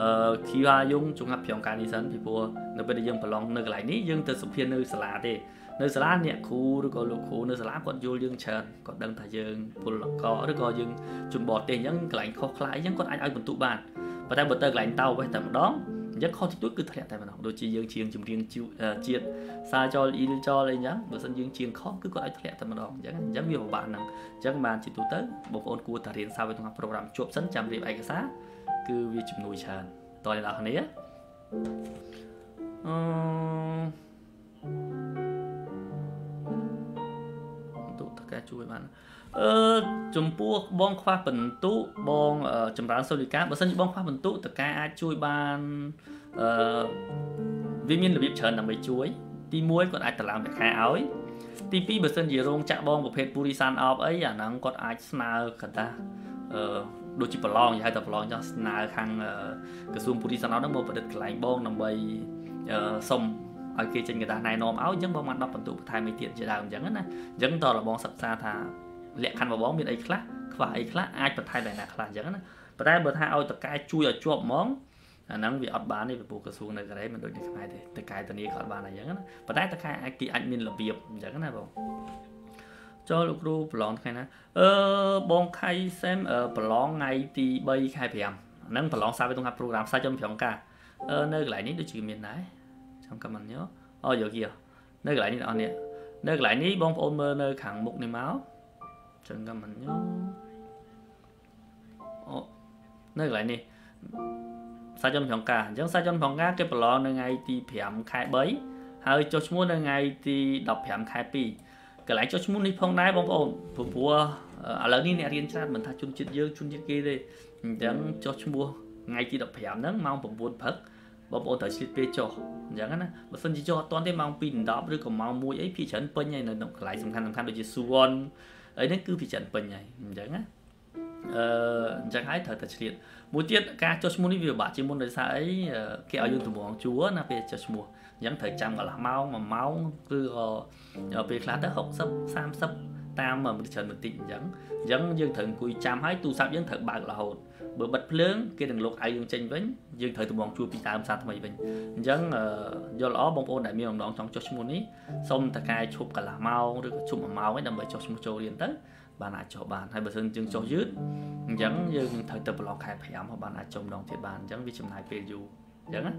អឺ QR យងចង្ហាប់ប្រងការនេះសិនពីព្រោះនៅពេលដែលយើងប្រឡងនៅកន្លែងនេះយើងទៅសុភានៅសាលាទេនៅសាលាអ្នកគ្រូឬក៏លោកគ្រូនៅសាលាគាត់យល់យើងច្រើនគាត់ដឹងថាយើងពលករឬក៏យើងជនបរទេសអញ្ចឹងកន្លែងខុសខ្លះអញ្ចឹងគាត់អាចឲ្យបន្ទុកបានប៉ុន្តែបើទៅកន្លែងតោវេះតែម្ដង អញ្ចឹងខុសទីទួចគឺធ្លាក់តែម្ដងដូចជាយើងជាងចម្រៀងជាតិសាចលអ៊ីលចលអីអញ្ចឹងបើសិនយើងជាងខុសគឺគាត់ឲ្យធ្លាក់តែម្ដងអញ្ចឹងអញ្ចឹងវាពិបាកហ្នឹងអញ្ចឹងបានជាទូទៅបងប្អូនគួរតែរៀនសាវេទងប្រូក្រាមជប់សិនចាំរៀបឯកសារគឺវាជំនួយច្រើនតើអ្នកនរគ្នាអឺការជួយបាន អឺចំពោះបងខ្វះបន្ទុកបងចម្រើនសូលីកាបើសិនជាបងខ្វះបន្ទុកតកាអាចជួយបានអឺវាមានរបៀបច្រើនដើម្បីជួយ ទី1គាត់អាចតឡើងប្រាក់ខែឲ្យទី2បើសិនជារោងចក្របងប្រភេទ Purisan Op អីអាហ្នឹងគាត់អាចស្នើកតាអឺដូចជាប្រឡងនិយាយតែប្រឡងចោះស្នើខាងក្រសួង Purisan Op ហ្នឹងមកប្រឌិតកន្លែងបងដើម្បីសុំឲ្យគេចេញកតាណែនាំឲ្យអញ្ចឹងបងបាន10បន្ទុកបន្ថែមមួយទៀតជាដើមអញ្ចឹងណាអញ្ចឹងតរបងសិក្សាថា លក្ខខណ្ឌរបស់បងមានអីខ្លះខ្វះអីខ្លះអាចបន្ថែមតែណាខ្លះអញ្ចឹងណាប៉ុន្តែបើថាឲ្យតកែជួយឲ្យជាប់ហ្មងអាហ្នឹងវាអត់បានទេពីព្រោះក្រសួងនៅកូរ៉េមិនដូចនៅខ្មែរទេតកែធានាក៏អត់បានអញ្ចឹងណាប៉ុន្តែតកែអាចគេអាចមានរបៀបអញ្ចឹងណាបងចូលលោកគ្រូប្រឡងថ្ងៃណាអឺបងខៃសែមប្រឡងថ្ងៃទី3ខែ5ហ្នឹងប្រឡងសាវិទ្យាប្រូក្រាមសាច់ចំប្រងការនៅកន្លែងនេះដូចជាមានដែរចាំកាមិនញ៉ោអូយកគីនៅកន្លែងនេះបងប្អូននៅកន្លែងនេះបងប្អូនមើលនៅខាងមុខនេះមក ចឹងកាមិនញ៉ោអូនៅកន្លែងនេះសាច់ជនប្រងការអញ្ចឹងសាច់ជនប្រងការគេប្រឡងនៅថ្ងៃទី5ខែ3ហើយចុះឈ្មោះនៅថ្ងៃទី15ខែ2កន្លែងចុះឈ្មោះនេះផងដែរបងប្អូនព្រោះឥឡូវនេះអ្នករៀនច្រើនមិនថាជនជាតិយើងជនជាតិគេទេអញ្ចឹងចុះឈ្មោះថ្ងៃទី15ហ្នឹងម៉ោង9ព្រឹកបងប្អូនត្រូវឆ្លៀតពេលចុះអញ្ចឹងណាបើសិនជាចុះអត់ទាន់ទេម៉ោង2ដល់10ឬក៏ម៉ោង1អីភាគច្រើនពេញហើយនៅកន្លែងសំខាន់សំខាន់ដូចជាសួនអីហ្នឹងគឺភាគច្រើនពេញហើយអញ្ចឹងណាអឺអញ្ចឹងហើយត្រូវតែឆ្លៀតមួយទៀតការចុះឈ្មោះនេះវាពិបាកជាងមុនដោយសារអីគេឲ្យយើងតម្រងជួរណាពេលចុះឈ្មោះអញ្ចឹងត្រូវចាំកន្លះម៉ោង1ម៉ោងឬក៏ពេលខ្លះទៅ60 30តាមមនុស្សច្រើនបន្តិចអញ្ចឹងអញ្ចឹងយើងត្រូវអង្គុយចាំហើយទូរស័ព្ទយើងត្រូវបើករហូត បើបិទភ្លើងគេនឹងលុកអាយយើងចេញវិញយើងត្រូវតម្រង់ជួបពីដើមសារថ្មីវិញអញ្ចឹងយល់ល្អបងប្អូនដែលមានអំណងចង់ចុះឈ្មោះនេះសូមតកែឈប់កន្លះម៉ោងឬក៏ឈប់1ម៉ោងឯងដើម្បីចុះឈ្មោះចូលរៀនទៅបានអាចចុះបានហើយបើសិនយើងចុះយឺតអញ្ចឹងយើងត្រូវទៅប្រឡងខែ5ហើយបានអាចចុះម្ដងទៀតបានអញ្ចឹងវាចំណាយពេលយូរអញ្ចឹងណា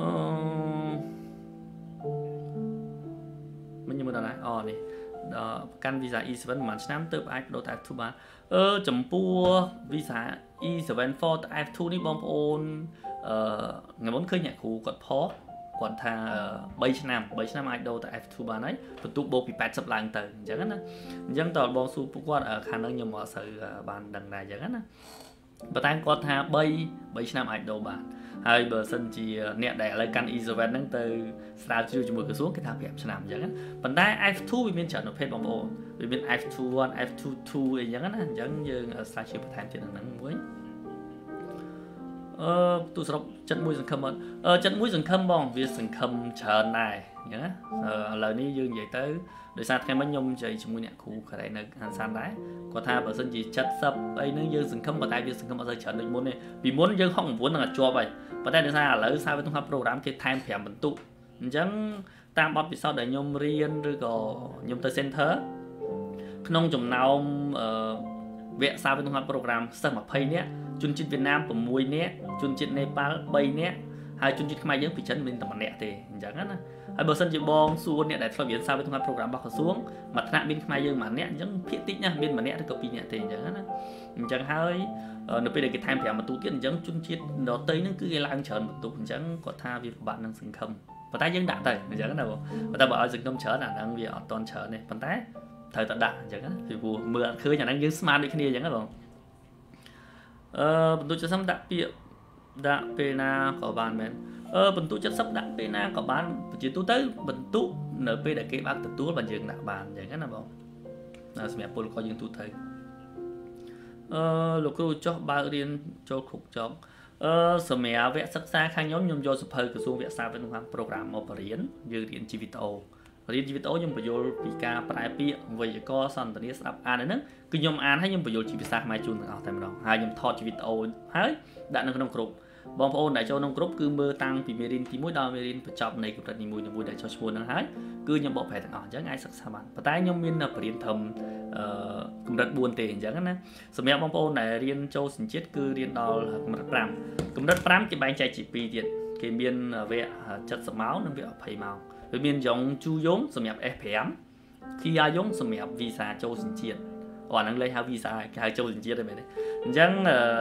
អឺមិនខ្ញុំមើលដល់ណាអូនេះដល់ កាន់ visa E7 ប្រហែលឆ្នាំទើបអាចបដូរទៅ F2 បានអឺចំពោះ visa E74 ទៅ F2 នេះបងប្អូនអឺថ្ងៃមុនឃើញអ្នកគ្រូគាត់ផុសគាត់ថា3ឆ្នាំ3ឆ្នាំអាចដូរទៅ F2 បានហើយបន្ទុកបូកពី80ឡើងទៅអញ្ចឹងណាអញ្ចឹងតើបងសួរពួកគាត់ខាងហ្នឹងខ្ញុំអត់សូវបានដឹងដែរអញ្ចឹងណាប៉ុន្តែគាត់ថា3 3ឆ្នាំអាចដូរបាន ហើយបើសិនជាអ្នកដែលឥឡូវកាន់ E7 ហ្នឹងទៅស្រាវជ្រាវជាមួយក្រសួងគេថា5ឆ្នាំអញ្ចឹងប៉ុន្តែ F2 វាមានច្រើនប្រភេទបងប្អូនវាមាន F21 F22 អីចឹងណាអញ្ចឹងយើងស្រាវជ្រាវបន្ថែមទៀតហ្នឹងមួយអឺទូសរុបចិត្តមួយសង្ឃឹមអត់អឺចិត្តមួយសង្ឃឹមបងវាសង្ឃឹមច្រើនដែរអញ្ចឹងណាឥឡូវនេះយើងនិយាយទៅ ដោយសារថ្ងៃមិញខ្ញុំជ័យជាមួយអ្នកគ្រូកន្លែងនៅហានសានដែរគាត់ថាបើសិនជា70អីហ្នឹងយើងសង្ឃឹមប៉ុន្តែវាសង្ឃឹមអត់សូវច្រើនដូចមុនទេពីមុនយើង69នឹងអាចជាប់ហើយប៉ុន្តែដោយសារឥឡូវសារវិទ្យាប្រូក្រាមគេថែម5បន្ទុកអញ្ចឹងតាមបទពិសោធន៍ដែលខ្ញុំរៀនឬក៏ខ្ញុំទៅ center ក្នុងចំណោមអឺវគ្គសារវិទ្យាប្រូក្រាមសិស្ស20នាក់ជនជាតិវៀតណាម6នាក់ជនជាតិនេប៉ាល់3នាក់ហើយជនជាតិខ្មែរយើងពីចិនមានតែម្នាក់ទេអញ្ចឹងណា ហើយបើសិនជាបងសួរអ្នកដែលធ្លាប់រៀនសារវិទ្យាប្រូក្រាមរបស់ក្រសួងមួយថ្នាក់មានខ្មែរយើងម្នាក់អញ្ចឹងភាគតិចណាស់មានម្នាក់ឬក៏ពីរនាក់ទេអញ្ចឹងណាអញ្ចឹងហើយនៅពេលដែលគេថែម5បន្ទុកទៀតអញ្ចឹងជនជាតិដទៃហ្នឹងគឺគេឡើងច្រើនបន្ទុកអញ្ចឹងគាត់ថាវាពិបាកនឹងសង្ឃឹមប៉ុន្តែយើងដាក់ទៅអញ្ចឹងណាបងប៉ុន្តែបើឲ្យសង្ឃឹមច្រើនអាហ្នឹងវាអត់តន់ច្រើនទេប៉ុន្តែត្រូវតែដាក់អញ្ចឹងណាពីព្រោះមើលអត់ឃើញអាហ្នឹងយើងស្មានដូចគ្នាអញ្ចឹងណាបងអឺបន្ទុក70ដាក់ពាក្យដាក់ពេលណាក៏បានមែនអឺ បន្ទុក70ដាក់ពេលណាក៏បានជាទូទៅបន្ទុកនៅពេលដែលគេបើកទទួលបើយើងដាក់បានអញ្ចឹងណាបងសម្រាប់ពលករយើងទូទៅអឺលោកគ្រូចុះបើករៀនចូលគ្រប់ចប់អឺសម្រាប់វគ្គសិក្សាខាងខ្ញុំខ្ញុំយកសភៅក្រសួងវិទ្យាសាស្ត្រវិទ្យាប្រូក្រាមមកបរៀនយើងរៀនជីវីដេអូរៀនជីវីដេអូខ្ញុំបញ្យល់ពីការប្រែពាក្យវេយ្យាករណ៍សន្ទនាស្ដាប់អានហ្នឹងគឺខ្ញុំអានហើយខ្ញុំបញ្យល់ជាភាសាខ្មែរជូនទាំងអស់តែម្ដងហើយខ្ញុំថតជីវីដេអូហើយដាក់នៅក្នុងក្រុម បងប្អូនដែលចូលក្នុងក្រុមគឺមើលតាំងពីមេរៀនទី1ដល់មេរៀនបញ្ចប់នៃកម្រិតនីមួយៗដែលចូលឈ្មោះហ្នឹងហើយគឺខ្ញុំបកប្រែទាំងអស់អញ្ចឹងអាចសិក្សាបានប៉ុន្តែខ្ញុំមានបរិញ្ញាធំអឺកម្រិត4ទេអញ្ចឹងណាសម្រាប់បងប្អូនដែលរៀនចូលសញ្ជាតិគឺរៀនដល់កម្រិត5កម្រិត5គេបែងចែកជា2ទៀតគេមានវគ្គ70ម៉ោងនិងវគ្គ20ម៉ោងវាមានយ៉ងជូយ៉ងសម្រាប់ S5 គីយ៉ាយ៉ងសម្រាប់វីសាចូលសញ្ជាតិ អូអាហ្នឹងលេខហៅវីសាគេហៅចូលសញ្ជាតិទេមែនទេអញ្ចឹង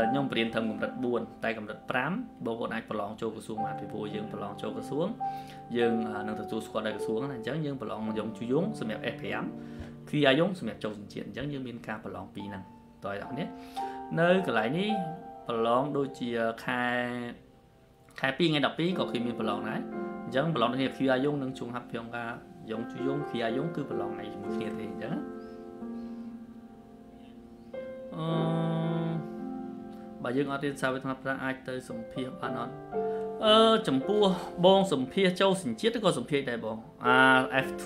ខ្ញុំបរៀនត្រឹមកម្រិត4តែកម្រិត5បងប្អូនអាចប្រឡងចូលក្រសួងបានពីព្រោះយើងប្រឡងចូលក្រសួងយើងនឹងទទួលស្គាល់ដោយក្រសួងណាអញ្ចឹងយើងប្រឡងយ៉ងជូយ៉ងសម្រាប់ S5 គីយ៉ាយ៉ងសម្រាប់ចូលសញ្ជាតិអញ្ចឹងយើងមានការប្រឡងពីរហ្នឹងតើអ្នកនេះនៅកន្លែងនេះប្រឡងដូចជាខែខែ2ថ្ងៃ12ក៏គេមានប្រឡងដែរអញ្ចឹងប្រឡងគ្នា QR យងនិងជួងហាប់ពីងការយងជួយយង QR យងគឺប្រឡងឯជាមួយគ្នាទេអញ្ចឹង អឺបើយើងអត់រៀនសាវិទ្យាប្រាអាចទៅសម្ភាសបានអត់អឺចំពោះបងសម្ភាសចូលសញ្ជាតិក៏សម្ភាសដែរបងអា F2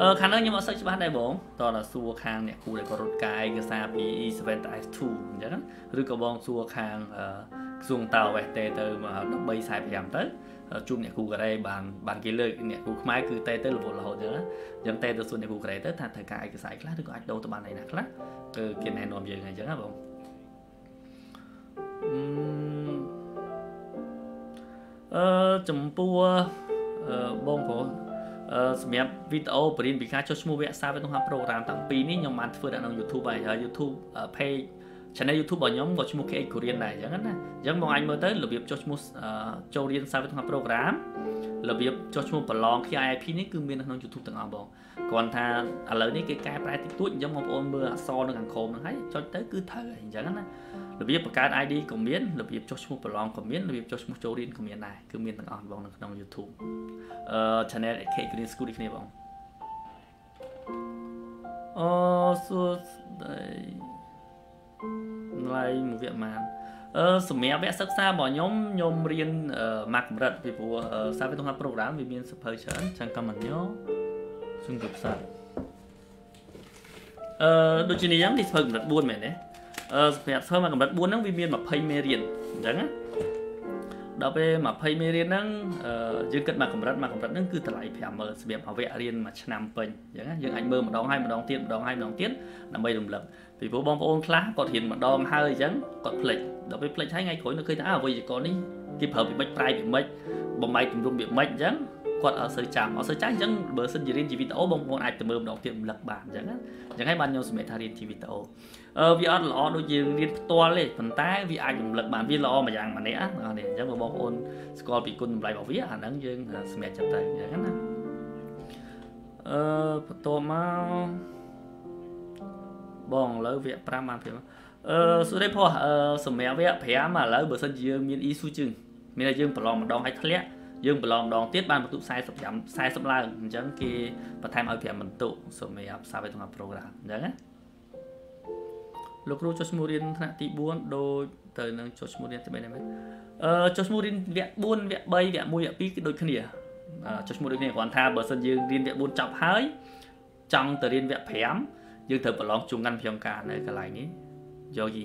អឺខាងនោះខ្ញុំអត់សូវច្បាស់ដែរបងតោះតែសួរខាងអ្នកគ្រូដែលគាត់រត់ការឯកសារពី E7 ទៅ F2 អញ្ចឹងឬក៏បងសួរខាងក្រសួងតៅវេតេទៅ1345ទៅ ជួបអ្នកគ្រូកូរ៉េបានបានគេលើកអ្នកគ្រូខ្មែរគឺតេទៅរវល់រហូតអញ្ចឹងអញ្ចឹងតេទៅសួរអ្នកគ្រូកូរ៉េទៅថាត្រូវការឯកសារខ្លះឬក៏អាចដូរទៅបានឯណាខ្លះគឺគេណែនាំយើងអញ្ចឹងណាបងអឺចំពោះបងប្អូនសម្រាប់វីដេអូបរិញ្ញាបត្រចុះឈ្មោះវគ្គសាវិទ្យាប្រូក្រាមតាំងពីនេះខ្ញុំបានធ្វើដាក់ក្នុង YouTube ហើយហើយ YouTube page channel YouTube របស់ខ្ញុំក៏ឈ្មោះ KX Korean ដែរអញ្ចឹងណាអញ្ចឹងបងអាចមើលទៅរបៀបចុះឈ្មោះចូលរៀនសាវិទ្យាប្រូក្រាមរបៀបចុះឈ្មោះប្រឡង KIIP នេះគឺមាននៅក្នុង YouTube ទាំងអស់បងគ្រាន់ថាឥឡូវនេះគេកែប្រែតិចតួចអញ្ចឹងបងប្អូនមើលអក្សរនៅខាងក្រោមហ្នឹងហើយចុចទៅគឺត្រូវហើយអញ្ចឹងណារបៀបបង្កើត ID ក៏មានរបៀបចុះឈ្មោះប្រឡងក៏មានរបៀបចុះឈ្មោះចូលរៀនក៏មានដែរគឺមានទាំងអស់បងនៅក្នុង YouTube អឺ channel KX Korean School នេះគ្នាបងអូសួស្តី តម្លៃមួយវគ្គប៉ុន្មានអឺសម្រាប់វគ្គសិក្សារបស់ខ្ញុំខ្ញុំរៀនមួយកម្រិតពីព្រោះសាវិទ្យាប្រូក្រាមវាមានសភៅច្រើនចឹងកម្មញ្ញោសង្កេតផ្សារអឺដូចជានេះយ៉ាងនេះសភៅកម្រិត4មែនទេអឺសម្រាប់សភៅមួយកម្រិត4ហ្នឹងវាមាន20មេរៀនអញ្ចឹងណា ដល់ពេល20មេរៀនហ្នឹងយើងគិតមកកម្រិតមកកម្រិតហ្នឹងគឺតម្លៃ50000សម្រាប់ឲ្យវគ្គរៀនមួយឆ្នាំពេញអញ្ចឹងយើងអាចមើលម្ដងហើយម្ដងទៀតម្ដងហើយម្ដងទៀតដើម្បីរំលឹកពីព្រោះបងប្អូនខ្លះគាត់រៀនម្ដងហើយអញ្ចឹងគាត់ភ្លេចដល់ពេលភ្លេចហើយថ្ងៃក្រោយនៅឃើញថាអវេយករនេះគេប្រើពីម៉េចប្រែពីម៉េចបំបីទម្រង់ពីម៉េចអញ្ចឹង គាត់អត់សូវចាំអត់សូវចាំអញ្ចឹងបើសិនជារៀនជាវីដេអូបងប្អូនអាចទៅមើលម្ដងទៀតរំលឹកបានអញ្ចឹងណាអញ្ចឹងហើយបានខ្ញុំសម្រេចថារៀនជាវីដេអូអឺវាអត់ល្អដូចយើងរៀនផ្ទាល់ទេប៉ុន្តែវាអាចរំលឹកបានវាល្អមួយយ៉ាងម្នាក់ណានេះអញ្ចឹងបងប្អូនស្គាល់ពីគុណតម្លៃរបស់វាអាហ្នឹងយើងសម្រេចចិត្តទៅអញ្ចឹងណាអឺបន្ទាប់មកបងឥឡូវវគ្គ5បានព្រាមអឺសុរិផោះអឺសម្រាប់វគ្គ5ឥឡូវបើសិនជាយើងមាន issue ជើងមានតែយើងប្រឡងម្ដងឲ្យធ្លាក់ យើងប្រឡងម្ដងទៀតបានបន្ទុក40 40ឡើងអញ្ចឹងគេបន្ថែមឲ្យ5បន្ទុកសម្រាប់សាវេទងប្រូក្រាមអញ្ចឹងណាលោកគ្រូចុះឈ្មោះរៀនថ្នាក់ទី4ដូចទៅនឹងចុះឈ្មោះរៀនទី3ដែរមែនអឺចុះឈ្មោះរៀនវគ្គ4វគ្គ3វគ្គ1វគ្គ2គឺដូចគ្នាចុះឈ្មោះដូចគ្នាគ្រាន់ថាបើសិនយើងរៀនវគ្គ4ចប់ហើយចង់ទៅរៀនវគ្គ5យើងត្រូវប្រឡងជួងកាន់ភៀងការនៅកន្លែងនេះយកយី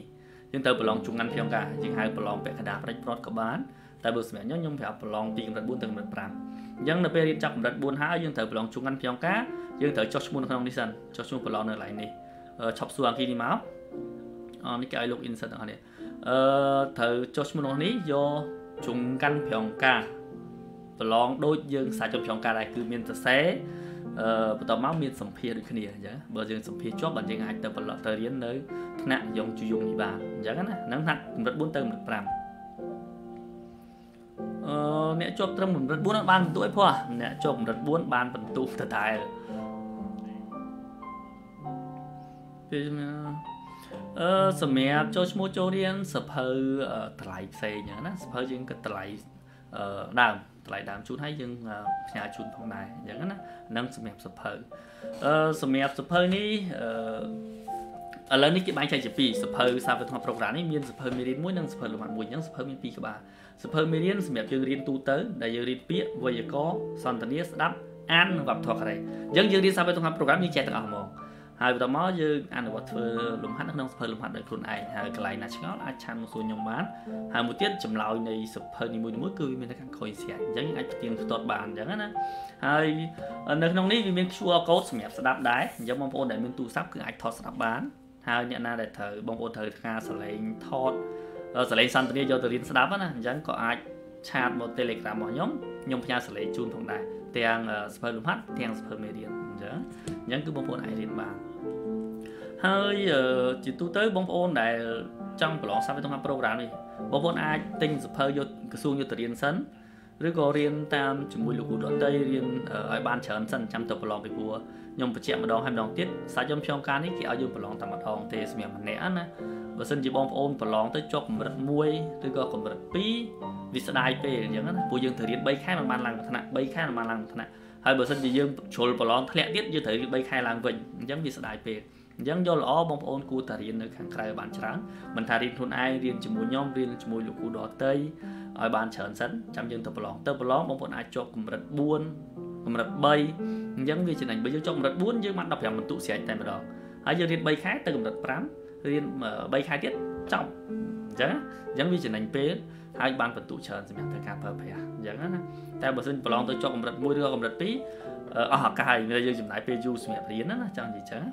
យើងត្រូវប្រឡងជួងកាន់ភៀងការយើងហៅប្រឡងពាក់កណ្ដាលប្រាច់ប្រត់ក៏បាន តែបើសម្រាប់ខ្ញុំខ្ញុំប្រាប់ប្រឡងពីកម្រិត4ទៅកម្រិត5អញ្ចឹងនៅពេលរៀនចាប់កម្រិត4ហើយយើងត្រូវប្រឡងជួងកាន់ភៀងការយើងត្រូវចុះឈ្មោះនៅក្នុងនេះសិនចុះឈ្មោះប្រឡងនៅកន្លែងនេះឈប់សួរអង្គនេះមកអនេះគេឲ្យលោក insert ទាំងអស់នេះអឺត្រូវចុះឈ្មោះនោះនេះយកជុំកាន់ប្រងការប្រឡងដូចយើងសាច់ចុំប្រងការដែរគឺមានសរសេរអឺបន្ទាប់មកមានសម្ភារដូចគ្នាអញ្ចឹងបើយើងសម្ភារជាប់បាទយើងអាចទៅប្រឡងទៅរៀននៅថ្នាក់យងជយងនេះបានអញ្ចឹងណាហ្នឹងថ្នាក់កម្រិត4ទៅកម្រិត5 អឺអ្នកជាប់ត្រឹមកម្រិត4បានបន្ទុកអីព្រោះអ្នកជាប់កម្រិត4បានបន្ទុកដដែលពេលអឺសម្រាប់ចូលឈ្មោះចូលរៀនសភៅតម្លៃផ្សេងអញ្ចឹងណាសភៅយើងក៏តម្លៃអឺដើមតម្លៃដើមជូនឲ្យយើងផ្ញើជូនផងដែរអញ្ចឹងណានឹងសម្រាប់សភៅអឺសម្រាប់សភៅនេះអឺឥឡូវនេះគេបែងចែកជាពីរសភៅសាវត្ថប្រូក្រាមនេះមានសភៅមេរៀនមួយនិងសភៅលំហាត់មួយអញ្ចឹងសភៅមានពីរក្បាល សភៅមេរៀនសម្រាប់យើងរៀនទូទៅដែលយើងរៀនពាក្យវេយ្យាករណ៍សន្ទនាស្ដាប់អាននិងវប្បធម៌កូរ៉េអញ្ចឹងយើងរៀនសាវត្ថប្រូក្រាមយើងចេះទាំងអស់ហ្មងហើយបន្តមកយើងអនុវត្តធ្វើលំហាត់នៅក្នុងសភៅលំហាត់ដោយខ្លួនឯងហើយកន្លែងណាឆ្ងល់អាចឆានមកសួរខ្ញុំបានហើយមួយទៀតចម្លើយនៃសភៅនីមួយៗគឺវាមាននៅខាងក្រោយស្រាច់អញ្ចឹងអាចផ្ទៀងផ្ទាត់បានអញ្ចឹងណាហើយនៅក្នុងនេះវាមាន QR code សម្រាប់ស្ដាប់ដែរអញ្ចឹងបងប្អូនដែលមានទូរស័ព្ទគឺអាចថតស្ដាប់បានហើយអ្នកណាដែលត្រូវបងប្អូនត្រូវការសលេងថត សលេងសន្ទនាយកទៅរៀនស្ដាប់ណាអញ្ចឹងក៏អាចឆាតមក Telegram របស់ខ្ញុំខ្ញុំផ្ញើសលេងជូនផងដែរទាំងសភៅលំហាត់ទាំងសភៅមេរៀនអញ្ចឹងអញ្ចឹងគឺបងប្អូនអាចរៀនបានហើយជាទូទៅបងប្អូនដែលចង់ប្រឡងសាស្ត្រវិទ្យាប្រូក្រាមនេះបងប្អូនអាចទិញសភៅយុទ្ធក្រសួងយុទ្ធរៀនសិនឬក៏រៀនតាមជាមួយលោកគ្រូដតីរៀនឲ្យបានច្រើនសិនចាំទៅប្រឡងពីព្រោះខ្ញុំបញ្ជាក់ម្ដងហើយម្ដងទៀតសាច់ខ្ញុំខ្ញុំការនេះគេឲ្យយើងប្រឡងតែម្ដងទេសម្រាប់ម្នាក់ណា បើសិនជាបងប្អូនប្រឡងទៅជាប់កម្រិត1ឬក៏កម្រិត2វាស្ដាយពេកអញ្ចឹងណាព្រោះយើងត្រូវរៀន3ខែមិនបានឡើងថ្នាក់3ខែមិនបានឡើងថ្នាក់ហើយបើសិនជាយើងជ្រុលប្រឡងធ្លាក់ទៀតយើងត្រូវរៀន3ខែឡើងវិញអញ្ចឹងវាស្ដាយពេកអញ្ចឹងយល់ល្អបងប្អូនគួរតែរៀននៅខាងក្រៅបានច្រើនមិនថារៀនខ្លួនឯងរៀនជាមួយខ្ញុំរៀនជាមួយលោកគ្រូដតីឲ្យបានច្រើនសិនចាំយើងទៅប្រឡងទៅប្រឡងបងប្អូនអាចជាប់កម្រិត4កម្រិត3អញ្ចឹងវាចំណេញបើយើងជាប់កម្រិត4យើងបាន15បន្ទុកស្រេចតែម្ដងហើយយើងរៀន3ខែទៅកម្រិត5 រៀន3ខែទៀតចប់អញ្ចឹងអញ្ចឹងវាចំណេញពេលហើយបានបន្ទុកច្រើនសម្រាប់ធ្វើការប្រើប្រាស់អញ្ចឹងណាតែបើសិនប្រឡងទៅជាប់កម្រិត1ឬក៏កម្រិត2អស់ឱកាសហើយយើងចំណាយពេលយូរសម្រាប់រៀនណាចង់និយាយចឹង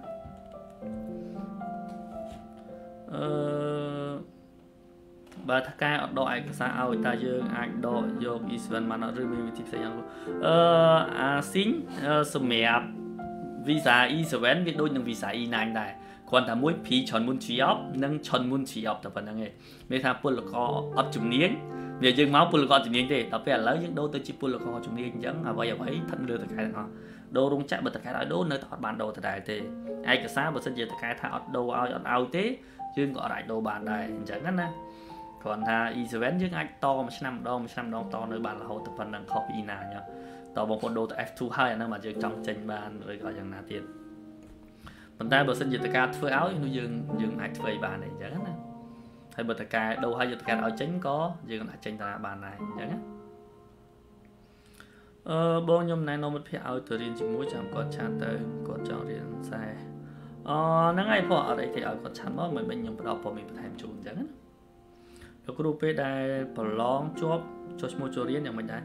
អឺបើថាការអត់ដកឯកសារឲ្យតើយើងអាចដកយក E7 បានអត់ឬមានវិធីផ្សេងយ៉ាងអឺអាស៊ីងសម្រាប់ visa E7 វាដូចនឹង visa E9 ដែរ គ្រាន់តែមួយ P ច្រើនមុនជាប់និងច្រើនមុនជាប់តែប៉ុណ្្នឹងឯងមានថាពលករអត់ជំនាញវាយើងមកពលករជំនាញទេដល់ពេលឥឡូវយើងដូរទៅជាពលករជំនាញអញ្ចឹងអ្វីអ្វីស្ថិតលើតកែទាំងអស់ដូររោងចក្របើតកែឲ្យដូរនៅតែអត់បានដូរដដែលទេឯកសារបើសិនជាតកែថាអត់ដូរឲ្យអត់ឲ្យទេយើងក៏អាចដូរបានដែរអញ្ចឹងណាគ្រាន់ថា E7 យើងអាចតមួយឆ្នាំម្ដងមួយឆ្នាំម្ដងតនៅបានរហូតទៅប៉ុណ្ណឹងខុសពី E9 ញ៉ោះតបងប្អូនដូរទៅ F2 ហើយអាហ្នឹងមកយើងចង់ចេញបានឬក៏យ៉ាងណាទៀត ប៉ុន្តែបើសិនជាតការធ្វើឲ្យនោះយើងយើងអាចធ្វើឲ្យបានអញ្ចឹងណាហើយបើតការដូរឲ្យយកតការឲ្យចេញក៏យើងអាចចេញតារាបានដែរអញ្ចឹងណាអឺបងខ្ញុំណែនាំមិត្តភ័ក្ដិឲ្យទៅរៀនជាមួយចាំគាត់ឆាតទៅគាត់ចង់រៀនខ្សែអហ្នឹងហើយព្រោះអត់អីទេឲ្យគាត់ឆាត់មកមិនវិញខ្ញុំផ្ដល់ព័ត៌មានបន្ថែមជូនអញ្ចឹងណាលោកគ្រូពេលដែលប្រឡងជាប់ចុះឈ្មោះចូលរៀនយ៉ាងម៉េចដែរ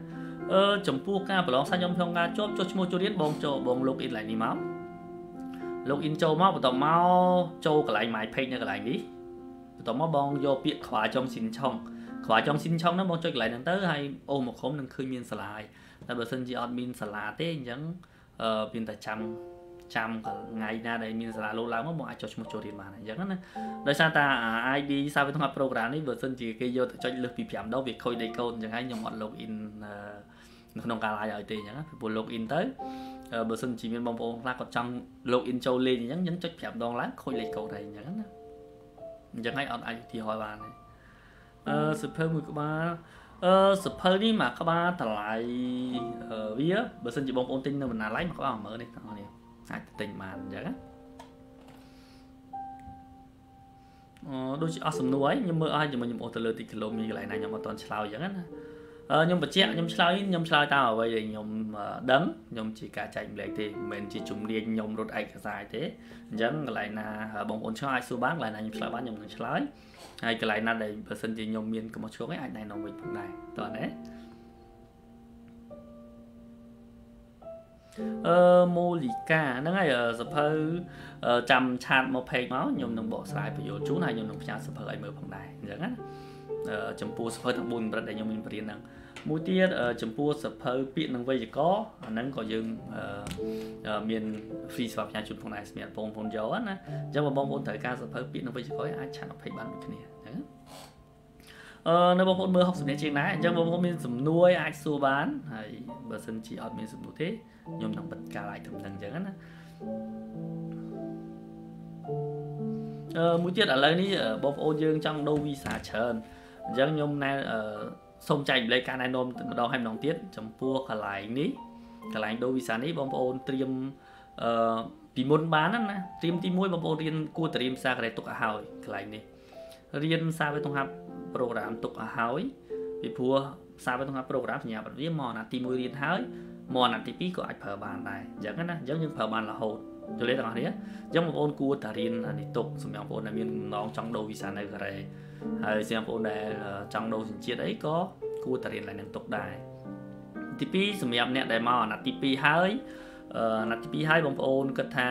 អឺចំពោះការប្រឡងសាច់ខ្ញុំក្នុងការជាប់ចុះឈ្មោះចូលរៀនបងចូលបងលោកអ៊ីនឡៃនេះមក លោកអ៊ីនចូលមកបន្ទាប់មកចូលកន្លែង my page នៅកន្លែងនេះបន្ទាប់មកបងយកពាក្យខ្វាចុងស៊ីនឆុងខ្វាចុងស៊ីនឆុងហ្នឹងបងចុចកន្លែងហ្នឹងទៅហើយអូមកក្រុមនឹងឃើញមានសាលាហើយតែបើសិនជាអត់មានសាលាទេអញ្ចឹងអឺមានតែចាំចាំថ្ងៃណាដែលមានសាលាលោឡើងមកមកអាចចុះឈ្មោះចូលរៀនបានអញ្ចឹងណាដោយសារតែ ID សារវិទ្យា program នេះបើសិនជាគេយកទៅចុចលើសពី5ដងវាខូចដីកូដអញ្ចឹងហើយខ្ញុំអត់ log in ក្នុងការ live ឲ្យទេអញ្ចឹងពីព្រោះ log in ទៅបើសិនជាមានបងប្អូនខ្លះគាត់ចង់ log in ចូលលេងអញ្ចឹងយើងចុច5ដងឡើងខូចលេខកូដហើយអញ្ចឹងណាអញ្ចឹងហើយអត់អាចឧទាហរណ៍បានទេអឺសភៅមួយក្បាលអឺសភៅនេះមួយក្បាលតម្លៃវាបើសិនជាបងប្អូនទិញនៅបណ្ណាល័យមួយក្បាល10000នេះបងប្អូនអាចទិញបានអញ្ចឹងណាអូដូចជាអស់សំណួរហើយខ្ញុំមើលអស់ជាមួយខ្ញុំអូសទៅលើទីគីឡូមីកន្លែងណាខ្ញុំអត់ទាន់ឆ្លើយអញ្ចឹងណា ខ្ញុំបញ្ជាក់ខ្ញុំឆ្លើយខ្ញុំឆ្លើយតាមអ្វីដែលខ្ញុំដឹងខ្ញុំជាការចែកម្លែកទេមិនមែនជាជំនាញខ្ញុំរត់ឯកសារទេអញ្ចឹងកន្លែងណាបងប្អូនឆ្លើយអាចសួរបានកន្លែងណាខ្ញុំឆ្លើយបានខ្ញុំនឹងឆ្លើយហើយកន្លែងណាដែលបើសិនជាខ្ញុំមានកំហុសឆ្គងឯងអាចណែនាំវិញផងដែរតោះណា អឺមូលិកាហ្នឹងហើយសភៅចាំឆាតមក page មកខ្ញុំនឹងបកស្រាយបញ្យល់ជូនហើយខ្ញុំនឹងផ្ញើសភៅឲ្យមើលផងដែរអញ្ចឹងណាចំពោះសភៅទាំង4កម្រិតដែលខ្ញុំមានបរៀនហ្នឹងមួយទៀតចំពោះសភៅពាក្យនិងវេយ្យាករណ៍អាហ្នឹងក៏យើងមាន free សម្រាប់ផ្ញើជូនផងដែរសម្រាប់បងប្អូនយកណាអញ្ចឹងបងប្អូនត្រូវការសភៅពាក្យនិងវេយ្យាករណ៍អាចឆាត20បានដូចគ្នា អញ្ចឹងអឺនៅបងប្អូនមើល60នាទីជាងដែរអញ្ចឹងបងប្អូនមានសំណួរអាចសួរបានហើយបើសិនជាអត់មានសំណួរទេខ្ញុំនឹងបិទការ live ត្រឹមហ្នឹងអញ្ចឹងណាអឺមួយទៀតឥឡូវនេះបងប្អូនយើងចង់ដូរវីសាច្រើនអញ្ចឹងខ្ញុំណែសូមចែករំលែកការណែនាំម្ដងហើយម្ដងទៀតចំពោះកន្លែងនេះកន្លែងដូរវីសានេះបងប្អូនត្រៀមអឺពីមុនបានណាត្រៀមទី1បងប្អូនរៀនគួរតែរៀនភាសាកូរ៉េទុកឲ្យហើយកន្លែងនេះរៀនភាសាវេទហាប់ ប្រូក្រាមទុកឲ្យហើយពីព្រោះភាសាវេទហាប់ប្រូក្រាមសញ្ញាបត្រវាមកអាណត្តិទី1រៀនហើយមកអាណត្តិទី2ក៏អាចប្រើបានដែរអញ្ចឹងណាអញ្ចឹងយើងប្រើបានរហូតយល់ទេទាំងអស់គ្នាអញ្ចឹងបងប្អូនគួរតែរៀនអានេះទុកសម្រាប់បងប្អូនដែលមានកំណងចង់ដូរវីសានៅកូរ៉េហើយសម្រាប់បងប្អូនដែលចង់ដូរសញ្ជាតិអីក៏គួរតែរៀនឡើងនឹងទុកដែរទី2សម្រាប់អ្នកដែលមកអាណត្តិទី2ហើយអាណត្តិទី2ហើយបងប្អូនគិតថា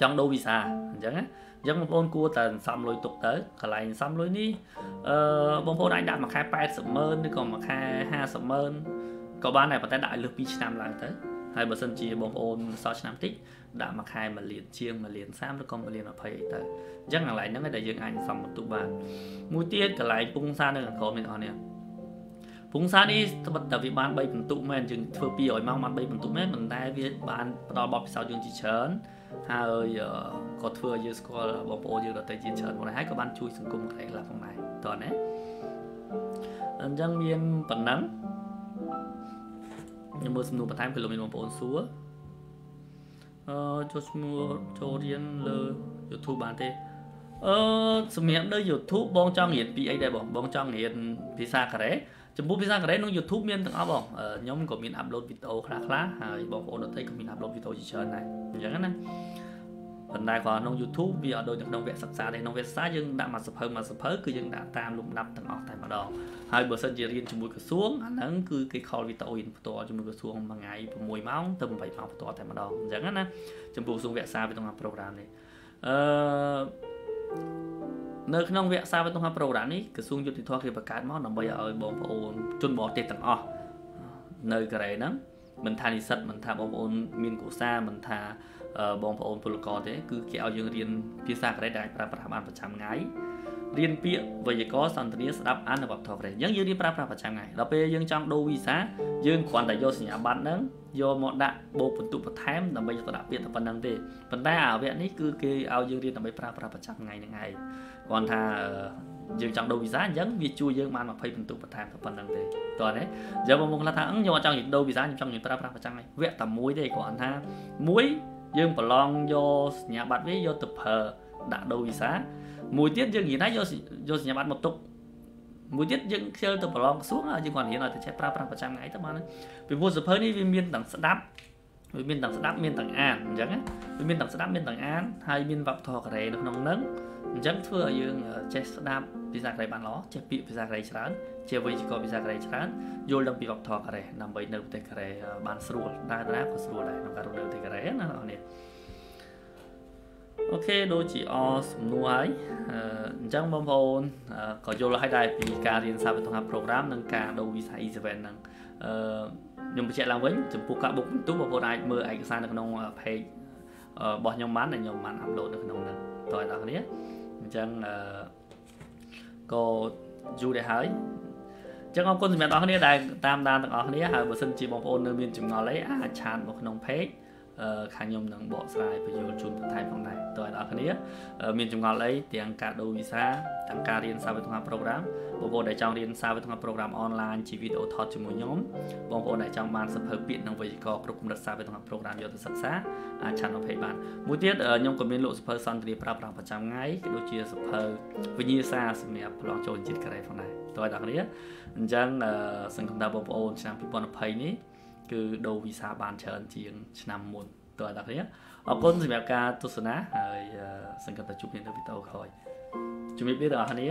ចង់ដូរវីសាអញ្ចឹងណា អញ្ចឹងបងប្អូនគួរតែសន្សំលុយទុកទៅកន្លែងសន្សំលុយនេះអឺបងប្អូនអាចដាក់មួយខែ80ម៉ឺនឬក៏មួយខែ50ម៉ឺនក៏បានដែរប៉ុន្តែដាក់ឲ្យលើស2ឆ្នាំឡើងទៅហើយបើសិនជាបងប្អូនសល់ឆ្នាំតិចដាក់មួយខែ1លានជាង1លាន30ឬក៏1លាន20អីទៅអញ្ចឹងកន្លែងហ្នឹងដែលយើងអាចសំបន្ទុកបានមួយទៀតកន្លែងពងសានៅខាងក្រោមនេះបងប្អូន ពងសានេះត្បិតតែវាបាន3បន្ទុកមែនយើងធ្វើ200ម៉ោងបាន3បន្ទុកមែនប៉ុន្តែវាបានផ្ដល់បទពិសោធន៍យើងជាច្រើនហើយក៏ធ្វើឲ្យយើងស្គាល់បងប្អូនយើងដទៃជាច្រើនផងដែរហើយក៏បានជួយសង្គមកន្លែងខ្លះផងដែរតោះណាអញ្ចឹងមានប៉ុណ្ណឹងខ្ញុំមើលសំណួរបន្ថែមគឺលោកមានបងប្អូនសួរអឺចូលឈ្មោះចូលរៀនលើ YouTube បានទេអឺសម្រាប់នៅ YouTube បងចង់រៀនពីអីដែរបងបងចង់រៀនភាសាកូរ៉េ ចំពោះភាសាកូរ៉េក្នុង YouTube មានទាំងអស់បងខ្ញុំក៏មាន upload វីដេអូខ្លះខ្លះហើយបងប្អូនដទៃក៏មាន upload វីដេអូជាច្រើនដែរអញ្ចឹងណាប៉ុន្តែគាត់ក្នុង YouTube វាអត់ដូចនៅក្នុងវគ្គសិក្សាទេក្នុងវគ្គសិក្សាយើងដាក់មកសភៅមកសភៅគឺយើងដាក់តាមលំដាប់ទាំងអស់តែម្ដងហើយបើសិនជារៀនជាមួយក្រសួងអាហ្នឹងគឺគេខលវីដេអូរៀនផ្ទាល់ជាមួយក្រសួងមួយថ្ងៃ6ម៉ោងទៅ8ម៉ោងផ្ទាល់តែម្ដងអញ្ចឹងណាចំពោះក្រសួងវគ្គសាវិទ្យាប្រូក្រាមនេះអឺ នៅក្នុងវគ្គសាវិទ្យាប្រូក្រាមនេះក្រសួងយុតិធម៌គេបង្កើតមកដើម្បីឲ្យបងប្អូនជនបរទេសទាំងអស់នៅកូរ៉េហ្នឹងមិនថានិស្សិតមិនថាបងប្អូនមានគូសាមិនថាបងប្អូនពលករទេគឺគេឲ្យយើងរៀនភាសាកូរ៉េដែលប្រើប្រាស់បានប្រចាំថ្ងៃរៀនពាក្យវេយ្យាករណ៍សន្ទនាស្ដាប់អាននៅវប្បធម៌កូរ៉េអញ្ចឹងយើងរៀនប្រើប្រាស់ប្រចាំថ្ងៃដល់ពេលយើងចង់ដូរវីសាយើងគ្រាន់តែយកសញ្ញាបត្រហ្នឹងយកមកដាក់បូកបន្ទុកបន្ថែមដើម្បីស្ដាប់ពាក្យតែប៉ុណ្្នឹងទេប៉ុន្តែអាវគ្គនេះគឺគេឲ្យយើងរៀនដើម្បីប្រើប្រាស់ប្រចាំថ្ងៃហ្នឹងឯង គ្រាន់ថាយើងចង់ដូរវីសាអញ្ចឹងវាជួយយើងបាន20បន្ទុកបន្ថែមតែប៉ុណ្្នឹងទេតោះណាយើងបងប្អូនខ្លះថាខ្ញុំអត់ចង់ដូរវីសាខ្ញុំចង់ប្រើប្រាស់ប្រចាំថ្ងៃវគ្គតែមួយទេគ្រាន់ថាមួយយើងប្រឡងយកសញ្ញាបត្រវាយកទៅប្រើដាក់ដូរវីសាមួយទៀតយើងនិយាយថាយកយកសញ្ញាបត្រមកទុកមួយទៀតយើងខ្ជិលទៅប្រឡងក្រសួងយើងគាត់រៀនឲ្យទៅចេះប្រើប្រាស់ប្រចាំថ្ងៃទៅបានពីព្រោះសភៅនេះវាមានទាំងស្ដាប់វាមានទាំងស្ដាប់មានទាំងអានអញ្ចឹងវាមានទាំងស្ដាប់មានទាំងអានហើយមានវប្បធម៌កូរ៉េនៅក្នុងហ្នឹង អញ្ចឹងធ្វើឲ្យយើងចេះស្ដាប់ភាសាកូរ៉េបានល្អចេះពាក្យភាសាកូរ៉េច្រើនជាវេយ្យាករណ៍ភាសាកូរ៉េច្រើនយល់ដឹងពីវប្បធម៌កូរ៉េដើម្បីនៅប្រទេសកូរ៉េបានស្រួលតែតាក៏ស្រួលដែរក្នុងការរស់នៅប្រទេសកូរ៉េណាអ្នកនរអូខេដូចជាអសំណួរហើយអញ្ចឹងបងប្អូនក៏យល់ហើយដែរពីការរៀនសាស្ត្រវិទ្យា program និងការដូរវីសា E7 ហ្នឹងអឺខ្ញុំបញ្ជាក់ឡើងវិញចំពោះការបុកបន្ទុកបងប្អូនអាចមើលឯកសារនៅក្នុង page របស់ខ្ញុំបានដែលខ្ញុំបានអាប់ឡូតនៅក្នុងហ្នឹងតើអ្នកនរ អញ្ចឹងអឺក៏យូរដែរហើយចឹងអរគុណសម្រាប់អ្នកនរដែលតាមដានទាំងអស់គ្នាហើយបើសិនជាបងប្អូននៅមានចម្ងល់អីអាចឆាតមកក្នុង page ខាងខ្ញុំនឹងបកស្រាយបញ្យល់ជូនបន្ថែមផងដែរតើអ្នកនរគ្នាមានចម្ងល់អីទាំងការដូរវីសាទាំងការរៀនសាវិទ្យា program បងប្អូនដែលចង់រៀនសាវិទ្យា program online ជាវីដេអូថតជាមួយខ្ញុំបងប្អូនដែលចង់បានសភៅពាក្យនិងវេយ្យាករណ៍គ្រប់កម្រិតសាវិទ្យា program យកទៅសិក្សាអាចឆានមកពេកបានមួយទៀតខ្ញុំក៏មានលក់សភៅសន្ទនាប្រើប្រាស់ប្រចាំថ្ងៃក៏ដូចជាសភៅវិញ្ញាសាសម្រាប់ប្រឡងចូលជាតិកូរ៉េផងដែរតើអ្នកនរអញ្ចឹងសង្ឃឹមថាបងប្អូនឆ្នាំ2020នេះ គឺដូរវីសាបានច្រើនជាង ឆ្នាំមុនតើអ្នកគ្នាអរគុណសម្រាប់ការទស្សនាហើយសង្ឃឹមថាជួបគ្នានៅវីដេអូក្រោយជំរាបលាដល់អ្នកគ្នា